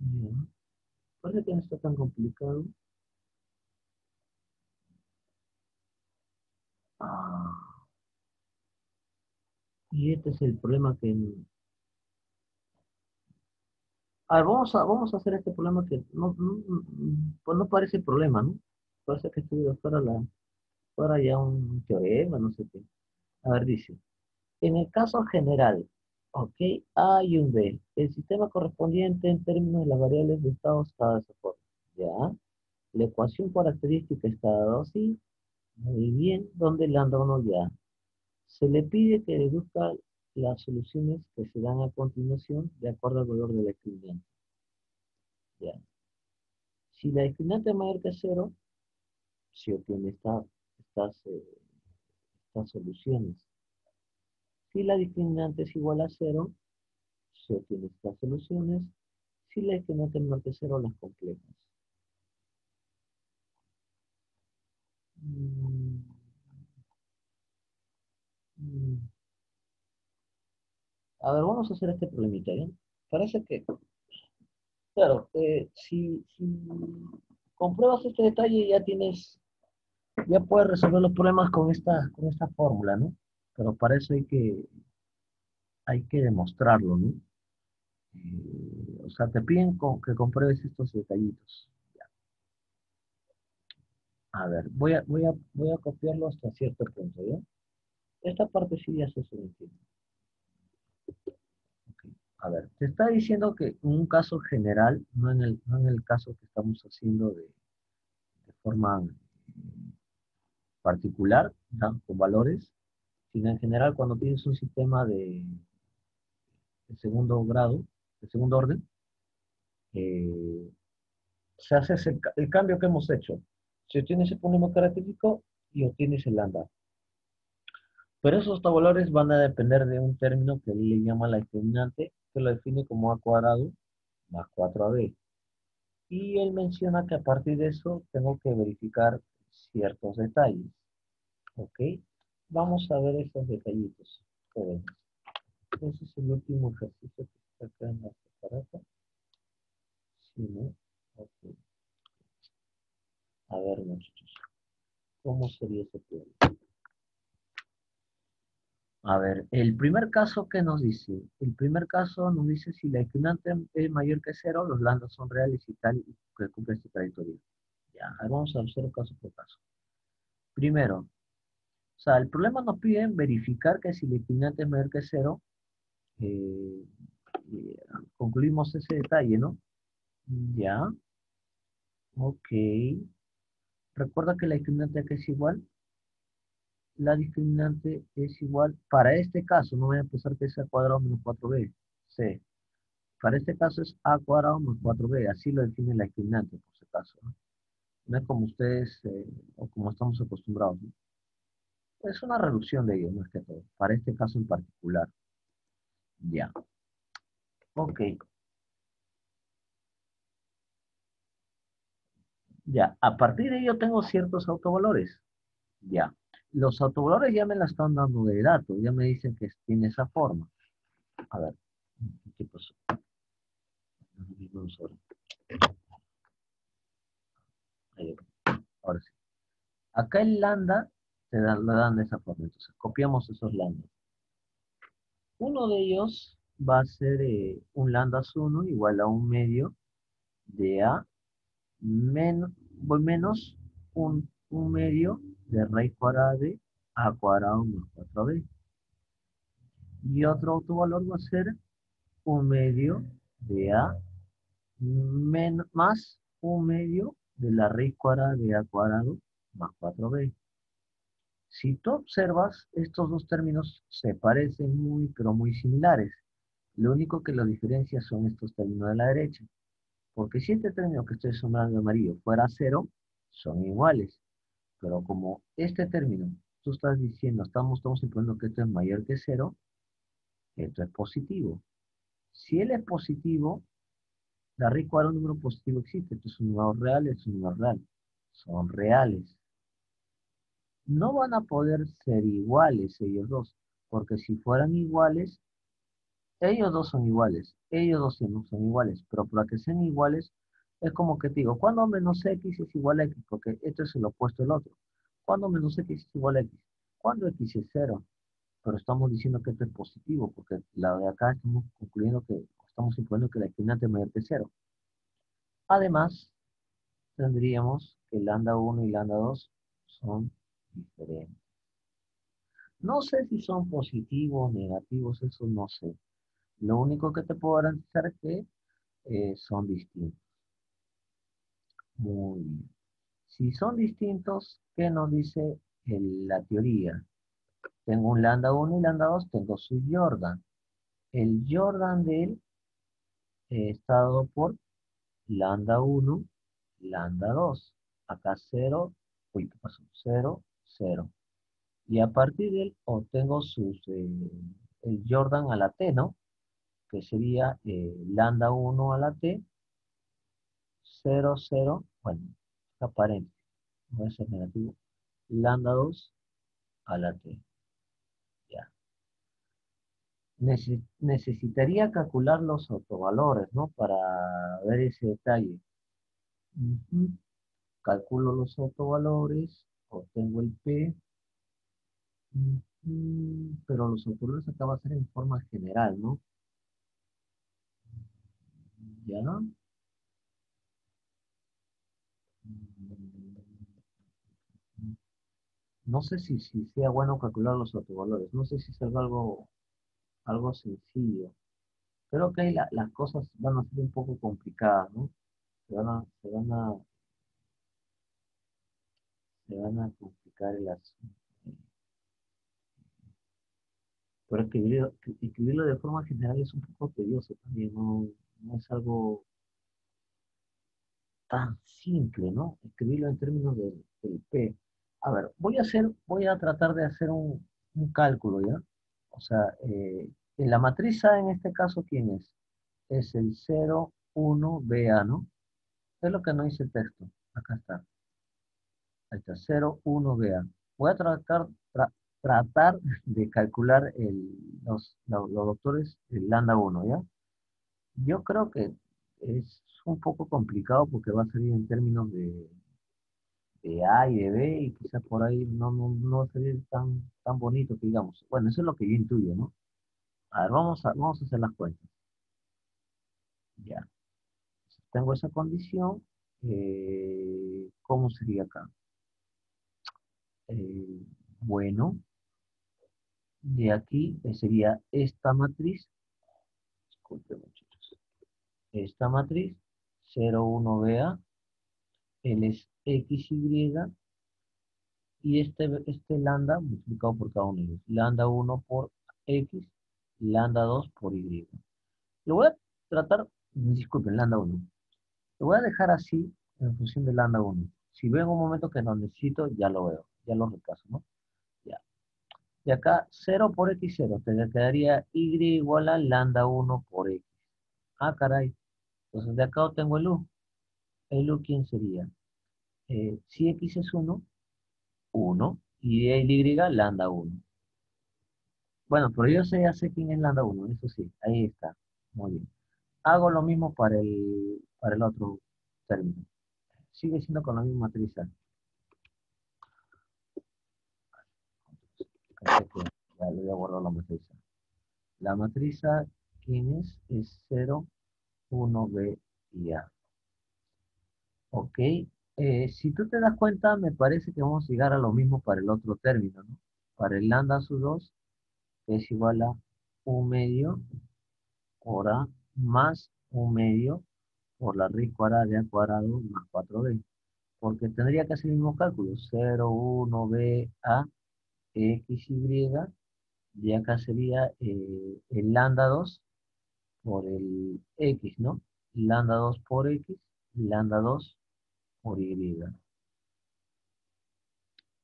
Ya. Parece que no está tan complicado. Y este es el problema que... A ver, vamos a, vamos a hacer este problema que no, pues no parece problema, ¿no? Parece que estoy fuera, la, fuera ya un teorema, no sé qué. A ver, dice. En el caso general, ok, A y un B, el sistema correspondiente en términos de las variables de estado está de esa forma. ¿Ya? La ecuación característica está dado así. Muy bien. ¿Dónde lambda 1 ya? Se le pide que deduzca las soluciones que se dan a continuación de acuerdo al valor de la discriminante. Ya. Si la discriminante es mayor que cero, se obtiene esta, estas, eh, estas soluciones. Si la discriminante es igual a cero, se obtienen estas soluciones. Si la discriminante es menor que cero, las complejas. Mm. A ver, vamos a hacer este problemita, ¿ya? Parece que, claro, eh, si, compruebas este detalle ya tienes, ya puedes resolver los problemas con esta, fórmula, ¿no? Pero para eso hay que, hay que demostrarlo, ¿no? Eh, o sea, te piden que compruebes estos detallitos. A ver, voy a, copiarlo hasta cierto punto, ¿ya? Esta parte sí ya se entiende. A ver, te está diciendo que en un caso general, no en el, no en el caso que estamos haciendo de, forma eh, particular, con valores, sino en general cuando tienes un sistema de, segundo grado, de segundo orden, eh, se hace el cambio que hemos hecho. Se obtiene ese polígono característico y obtienes el lambda. Pero esos valores van a depender de un término que le llama la discriminante, que lo define como a cuadrado más 4ab. Y él menciona que a partir de eso tengo que verificar ciertos detalles. ¿Ok? Vamos a ver estos detallitos. Ese es el último ejercicio que está acá en. Sí, ¿no? Ok. A ver, muchachos. ¿Cómo sería ese problema? A ver, el primer caso, ¿qué nos dice? El primer caso nos dice si la discriminante es mayor que cero, los landos son reales y tal, y que cumple esta trayectoria. Ya, vamos a hacer caso por caso. Primero, o sea, el problema nos pide verificar que si la discriminante es mayor que cero, eh, eh, concluimos ese detalle, ¿no? Ya. Ok. Recuerda que la discriminante es igual. La discriminante es igual, para este caso, no voy a empezar que es a cuadrado menos 4b. C. Para este caso es a cuadrado menos 4b. Así lo define la discriminante, por ese caso. No, es como ustedes, eh, o como estamos acostumbrados. Es una reducción de ello, más que todo. Para este caso en particular. Ya. Ok. Ya, a partir de ello tengo ciertos autovalores. Ya. Los autovalores ya me la están dando de datos, ya me dicen que tiene esa forma. A ver, ¿qué pasó? Ahora sí. Acá el lambda se da, dan de esa forma. Entonces, copiamos esos lambdas. Uno de ellos va a ser eh, un lambda 1 igual a un medio de A menos, menos un, un medio de raíz cuadrada de A cuadrado más 4B. Y otro autovalor va a ser un medio de A menos, más un medio de la raíz cuadrada de A cuadrado más 4B. Si tú observas, estos dos términos se parecen muy, pero muy similares. Lo único que los diferencia son estos términos de la derecha. Porque si este término que estoy sumando de amarillo fuera cero, son iguales. Pero como este término tú estás diciendo, estamos, estamos suponiendo que esto es mayor que cero, esto es positivo. Si él es positivo, la raíz cuadrada de un número positivo existe. Esto es un número real, es un número real. Son reales. No van a poder ser iguales ellos dos, porque si fueran iguales, ellos dos son iguales, ellos dos no son iguales, pero para que sean iguales, es como que te digo, cuando menos x es igual a x, porque esto es el opuesto del otro. Cuando menos x es igual a x, cuando x es cero, pero estamos diciendo que esto es positivo, porque la de acá estamos concluyendo que, estamos suponiendo que la equidad es mayor que cero. Además, tendríamos que lambda 1 y lambda 2 son diferentes. No sé si son positivos o negativos, eso no sé. Lo único que te puedo garantizar es que eh, son distintos. Muy bien. Si son distintos, ¿qué nos dice la teoría? Tengo un lambda 1 y lambda 2, tengo su Jordan. El Jordan de él está dado por lambda 1, lambda 2. Acá 0, uy, ¿qué pasó? 0, 0. Y a partir de él obtengo eh, el Jordan a la T, ¿no? Que sería eh, lambda 1 a la T, 0, 0, bueno, aparente, no es negativo, lambda 2 a la T. Ya. necesitaría calcular los autovalores, ¿no? Para ver ese detalle. Calculo los autovalores, obtengo el P, pero los autovalores acá va a ser en forma general, ¿no? ¿Ya? Sé si, si sea bueno calcular los autovalores, no sé si es algo, algo sencillo. Creo que ahí las cosas van a ser un poco complicadas, ¿no? Se van a, se van a, se van a complicar el asunto. Pero escribirlo, escribirlo de forma general es un poco tedioso también, no, no es algo tan simple, ¿no? Escribirlo en términos del, P. A ver, voy a hacer, voy a tratar de hacer un, cálculo, ¿ya? O sea, eh, en la matriz A, en este caso, ¿quién es? Es el 0, 1, BA, ¿no? Es lo que no dice el texto. Acá está. Ahí está, 0, 1, BA. Voy a tratar, tratar de calcular los, los, doctores del lambda 1, ¿ya? Yo creo que es un poco complicado porque va a salir en términos de, A y de B y quizás por ahí no, no, va a salir tan, tan bonito que digamos. Bueno, eso es lo que yo intuyo, ¿no? A ver, vamos a, vamos a hacer las cuentas. Ya. tengo esa condición, eh, ¿cómo sería acá? Eh, bueno, de aquí sería esta matriz, disculpe muchachos, esta matriz 0,1BA, él es XY, y este, este lambda multiplicado por cada uno de ellos. Lambda 1 por X, lambda 2 por Y. Lo voy a tratar, disculpen, lambda 1. Lo voy a dejar así en función de lambda 1. Si veo en un momento que no necesito, ya lo veo, ya lo repaso, ¿no? Ya. Y acá 0 por X 0, te quedaría Y igual a lambda 1 por X. Ah, caray. Entonces de acá obtengo el U. ¿El U quién sería? Eh, si X es 1, 1. Y el Y, lambda 1. Bueno, pero yo sé, ya sé quién es lambda 1, eso sí, ahí está. Muy bien. Hago lo mismo para el, para el otro término. Sigue siendo con la misma matriz. Ya le voy a borrar la matriz. La matriz, ¿quién es? Es 0, 1B y A. Ok, eh, si tú te das cuenta, me parece que vamos a llegar a lo mismo para el otro término, ¿no? Para el lambda sub 2 es igual a 1 medio por más 1 medio por la raíz cuadrada de A cuadrado más 4B. Porque tendría que hacer el mismo cálculo, 0, 1, B, A, X, Y, y acá sería eh, el lambda 2 por el X, ¿no? Lambda 2 por X, lambda 2 por Y.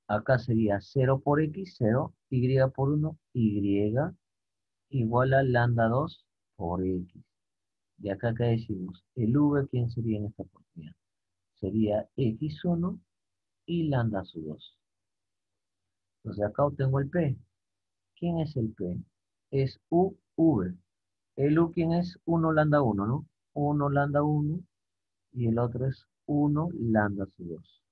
Acá sería 0 por x, 0, y por 1, y igual a lambda 2 por x. Y acá, acá decimos, el v, ¿quién sería en esta oportunidad? Sería x1 y lambda sub 2. Entonces acá obtengo el p. ¿Quién es el p? Es uv. El ¿quién es? 1 lambda 1, ¿no? 1 lambda 1 y el otro es 1 lambda sub 2.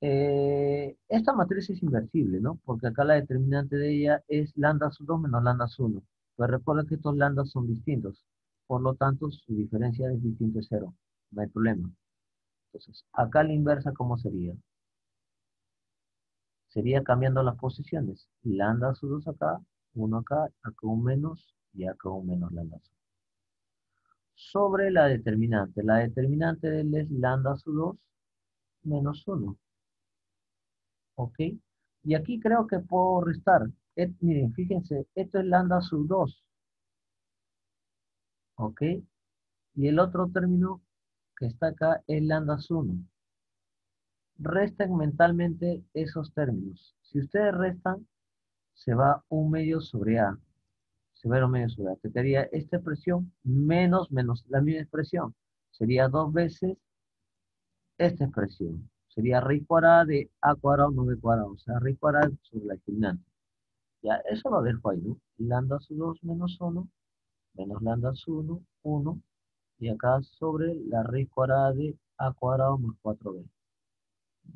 Eh, esta matriz es inversible, ¿no? Porque acá la determinante de ella es lambda sub 2 menos lambda sub 1. Pero recuerda que estos lambdas son distintos. Por lo tanto, su diferencia es distinto de 0. No hay problema. Entonces, acá la inversa, ¿cómo sería? Sería cambiando las posiciones. Lambda sub 2 acá, 1 acá, acá un menos y acá un menos lambda sub. Sobre la determinante. La determinante de él es lambda sub 2 menos 1. ¿Ok? Y aquí creo que puedo restar. miren, fíjense, esto es lambda sub 2. ¿Ok? Y el otro término que está acá es lambda sub 1. Resten mentalmente esos términos. Si ustedes restan, se va un medio sobre A. Se va un medio A. Te quedaría esta expresión menos menos la misma expresión. Sería dos veces esta expresión sería raíz cuadrada de a cuadrado no b cuadrado, o sea, raíz cuadrada sobre la determinante. Ya, eso lo dejo ahí, ¿no? Lambda sub 2 menos 1, menos lambda sub 1, 1, y acá sobre la raíz cuadrada de a cuadrado más 4b.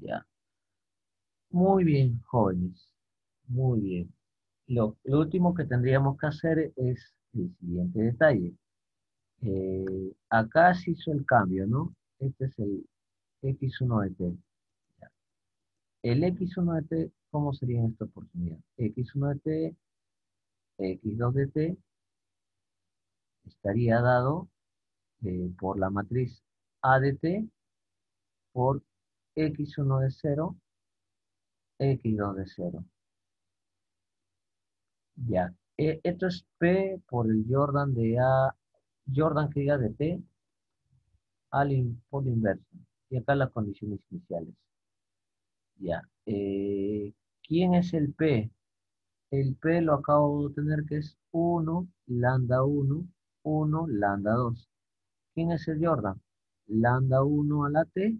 Ya. Muy bien, jóvenes. Muy bien. Lo, último que tendríamos que hacer es el siguiente detalle. Eh, acá se hizo el cambio, ¿no? Este es el x1 de t. El x1 de t, ¿cómo sería en esta oportunidad? x1 de t, x2 de t, estaría dado eh, por la matriz A de t por x1 de 0, x2 de 0. Ya, e, esto es P por el Jordan de A, Jordan que diga de T al por inverso. Y acá las condiciones iniciales. Ya. Eh, ¿Quién es el P? El P lo acabo de tener que es 1, lambda 1, 1, lambda 2. ¿Quién es el Jordan? Lambda 1 a la T,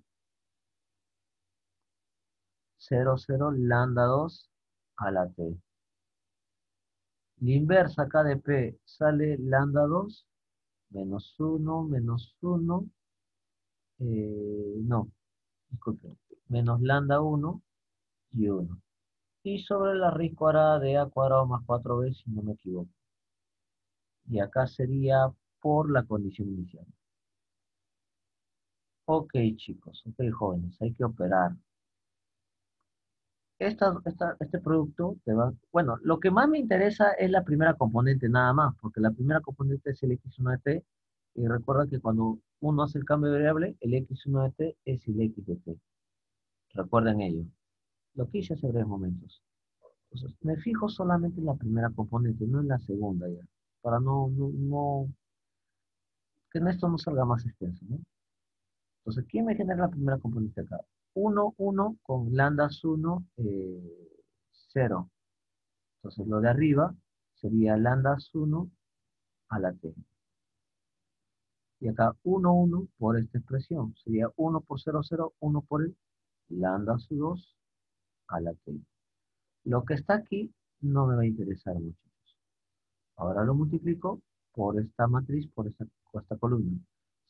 0, 0, lambda 2 a la T. La inversa acá de P sale lambda 2, menos 1, menos 1, eh, no, disculpen, menos lambda 1 y 1. Y sobre la raíz cuadrada de a cuadrado más 4b, si no me equivoco. Y acá sería por la condición inicial. Ok, chicos, ok, jóvenes, hay que operar. Este producto te va... Bueno, lo que más me interesa es la primera componente nada más, porque la primera componente es el x1 de t, y recuerda que cuando uno hace el cambio de variable, el x1 de t es el x de t. Recuerden ello. Lo que hice hace breves momentos. Entonces, me fijo solamente en la primera componente, no en la segunda ya. Para no, no, que en esto no salga más extenso, ¿no? Entonces, ¿quién me genera la primera componente acá? 1, 1 con lambda 1, 0. Entonces, lo de arriba sería lambda 1 a la t. Y acá 1, 1 por esta expresión. Sería 1 por 0, 0, 1 por el lambda sub 2 a la t. Lo que está aquí no me va a interesar mucho. Ahora lo multiplico por esta matriz, por esta, esta columna.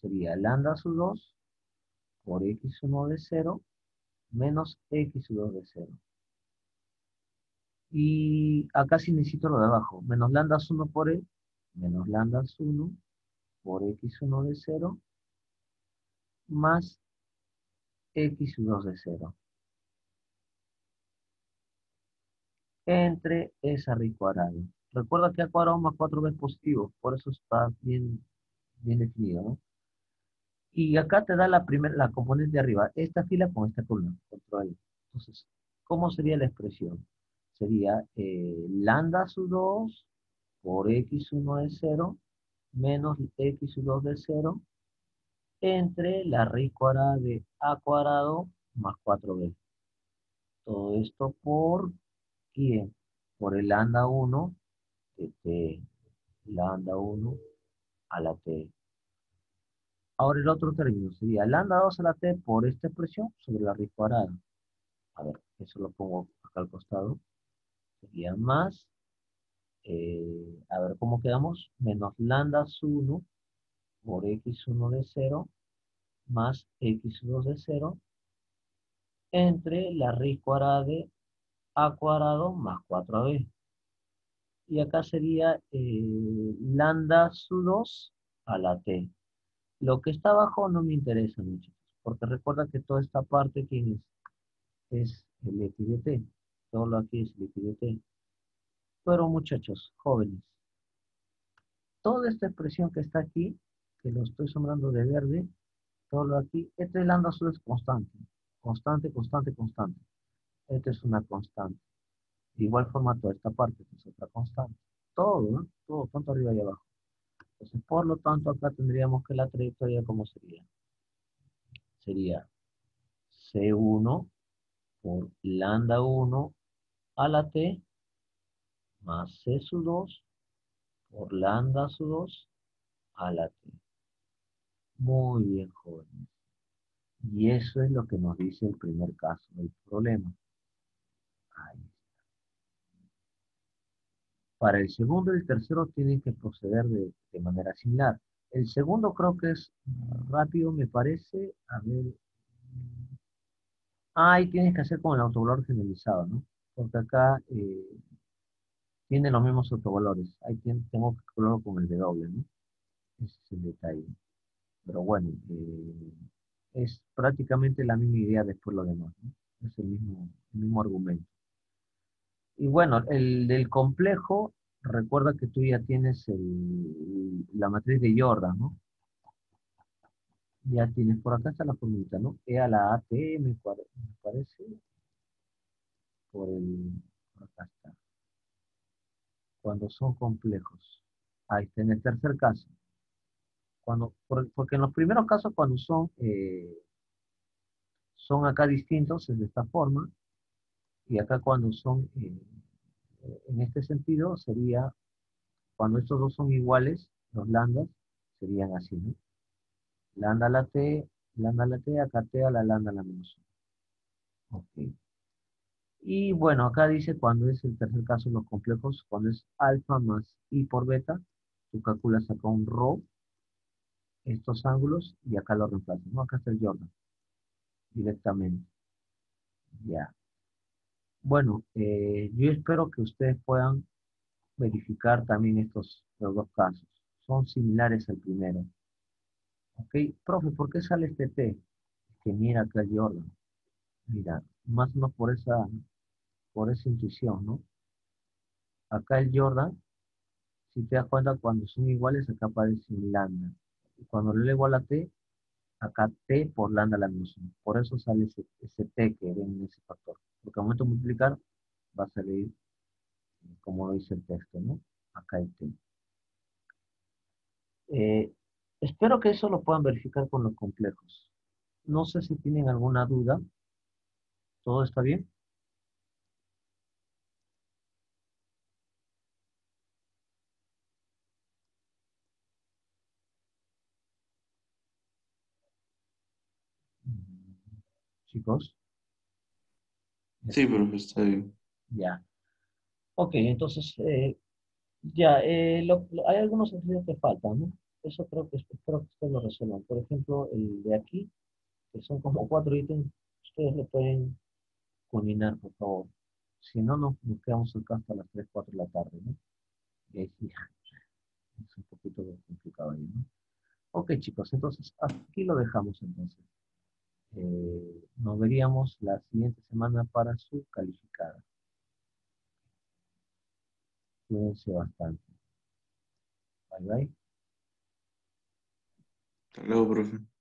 Sería lambda sub 2 por x1 de 0 menos x2 de 0. Y acá sí necesito lo de abajo. Menos lambda 1 por e, menos lambda 1 por x1 de 0 más x2 de 0. Entre esa raíz cuadrada. Recuerda que a cuadrado más 4b es positivo, por eso está bien, bien definido, ¿no? Y acá te da la primera, la componente de arriba, esta fila con esta columna, control. Entonces, ¿cómo sería la expresión? Sería eh, lambda sub 2 por x1 de 0 menos x2 de 0 entre la raíz cuadrada de a cuadrado más 4b. Todo esto por quién? Por el lambda 1 de t. Lambda 1 a la t. Ahora el otro término sería lambda 2 a la t por esta expresión sobre la raíz cuadrada. A ver, eso lo pongo acá al costado. Sería más, eh, a ver cómo quedamos, menos lambda 1 por x1 de 0 más x2 de 0 entre la raíz cuadrada de a cuadrado más 4ab. Y acá sería eh, lambda su 2 a la t. Lo que está abajo no me interesa mucho, porque recuerda que toda esta parte, ¿quién es? Es el x de t. Todo aquí es el x t. Pero muchachos, jóvenes, toda esta expresión que está aquí, que lo estoy sombrando de verde, todo lo aquí, este lambda su es constante. Constante, constante, constante. Esta es una constante. De igual forma, toda esta parte es otra constante. Todo, ¿no? Todo, tanto arriba y abajo. Entonces, por lo tanto, acá tendríamos que la trayectoria, ¿cómo sería? Sería C1 por lambda 1 a la t más C sub 2 por lambda sub 2 a la t. Muy bien, jóvenes. Y eso es lo que nos dice el primer caso del problema. Para el segundo y el tercero tienen que proceder de, manera similar. El segundo creo que es rápido, me parece. A ver. Ah, ahí tienes que hacer con el autovalor generalizado, ¿no? Porque acá eh, tiene los mismos autovalores. Ahí tengo que calcularlo con el de doble, ¿no? Ese es el detalle. Pero bueno, eh, es prácticamente la misma idea después lo demás, ¿no? Es el mismo, el mismo argumento. Y bueno, el del complejo, recuerda que tú ya tienes la matriz de Jordan, ¿no? Ya tienes, por acá está la formulita, ¿no? E a la AT, me, parece. Por el, por acá está. Cuando son complejos. Ahí está, en el tercer caso. Cuando, porque en los primeros casos, cuando son, eh, son acá distintos, es de esta forma, y acá cuando son, eh, en este sentido, sería, cuando estos dos son iguales, los landas, serían así, ¿no? Lambda la t, lambda la t, acá t a la lambda la menos 1. Ok. Y bueno, acá dice cuando es el tercer caso los complejos, cuando es alfa más i por beta, tú calculas acá un rho, estos ángulos, y acá lo reemplazas, ¿no? Acá está el Jordan, directamente. Ya. Bueno, eh, yo espero que ustedes puedan verificar también estos dos casos. Son similares al primero. Ok, profe, ¿por qué sale este T? Que mira acá el Jordan. Mira, más o menos por esa, por esa intuición, ¿no? Acá el Jordan, si te das cuenta, cuando son iguales, acá aparece un lambda. Cuando le igual a T, acá T por lambda la misma. Por eso sale ese, ese T que ven en ese factor. Porque al momento de multiplicar va a salir como lo dice el texto, ¿no? Acá el T. Eh, espero que eso lo puedan verificar con los complejos. No sé si tienen alguna duda. ¿Todo está bien? Sí, profe, está bien. Ya. Ok, entonces, eh, ya, eh, hay algunos ejercicios que faltan, ¿no? Eso creo que espero que ustedes lo resuelvan. Por ejemplo, el de aquí, que son como cuatro ítems, ustedes lo pueden combinar, por favor. Si no, nos, quedamos acá hasta las 3, 4 de la tarde, ¿no? Y ahí sí, es un poquito complicado ahí, ¿no? Ok, chicos, entonces, aquí lo dejamos entonces. Eh, nos veríamos la siguiente semana para su calificada. Cuídense bastante. Bye bye. Hasta luego, profe.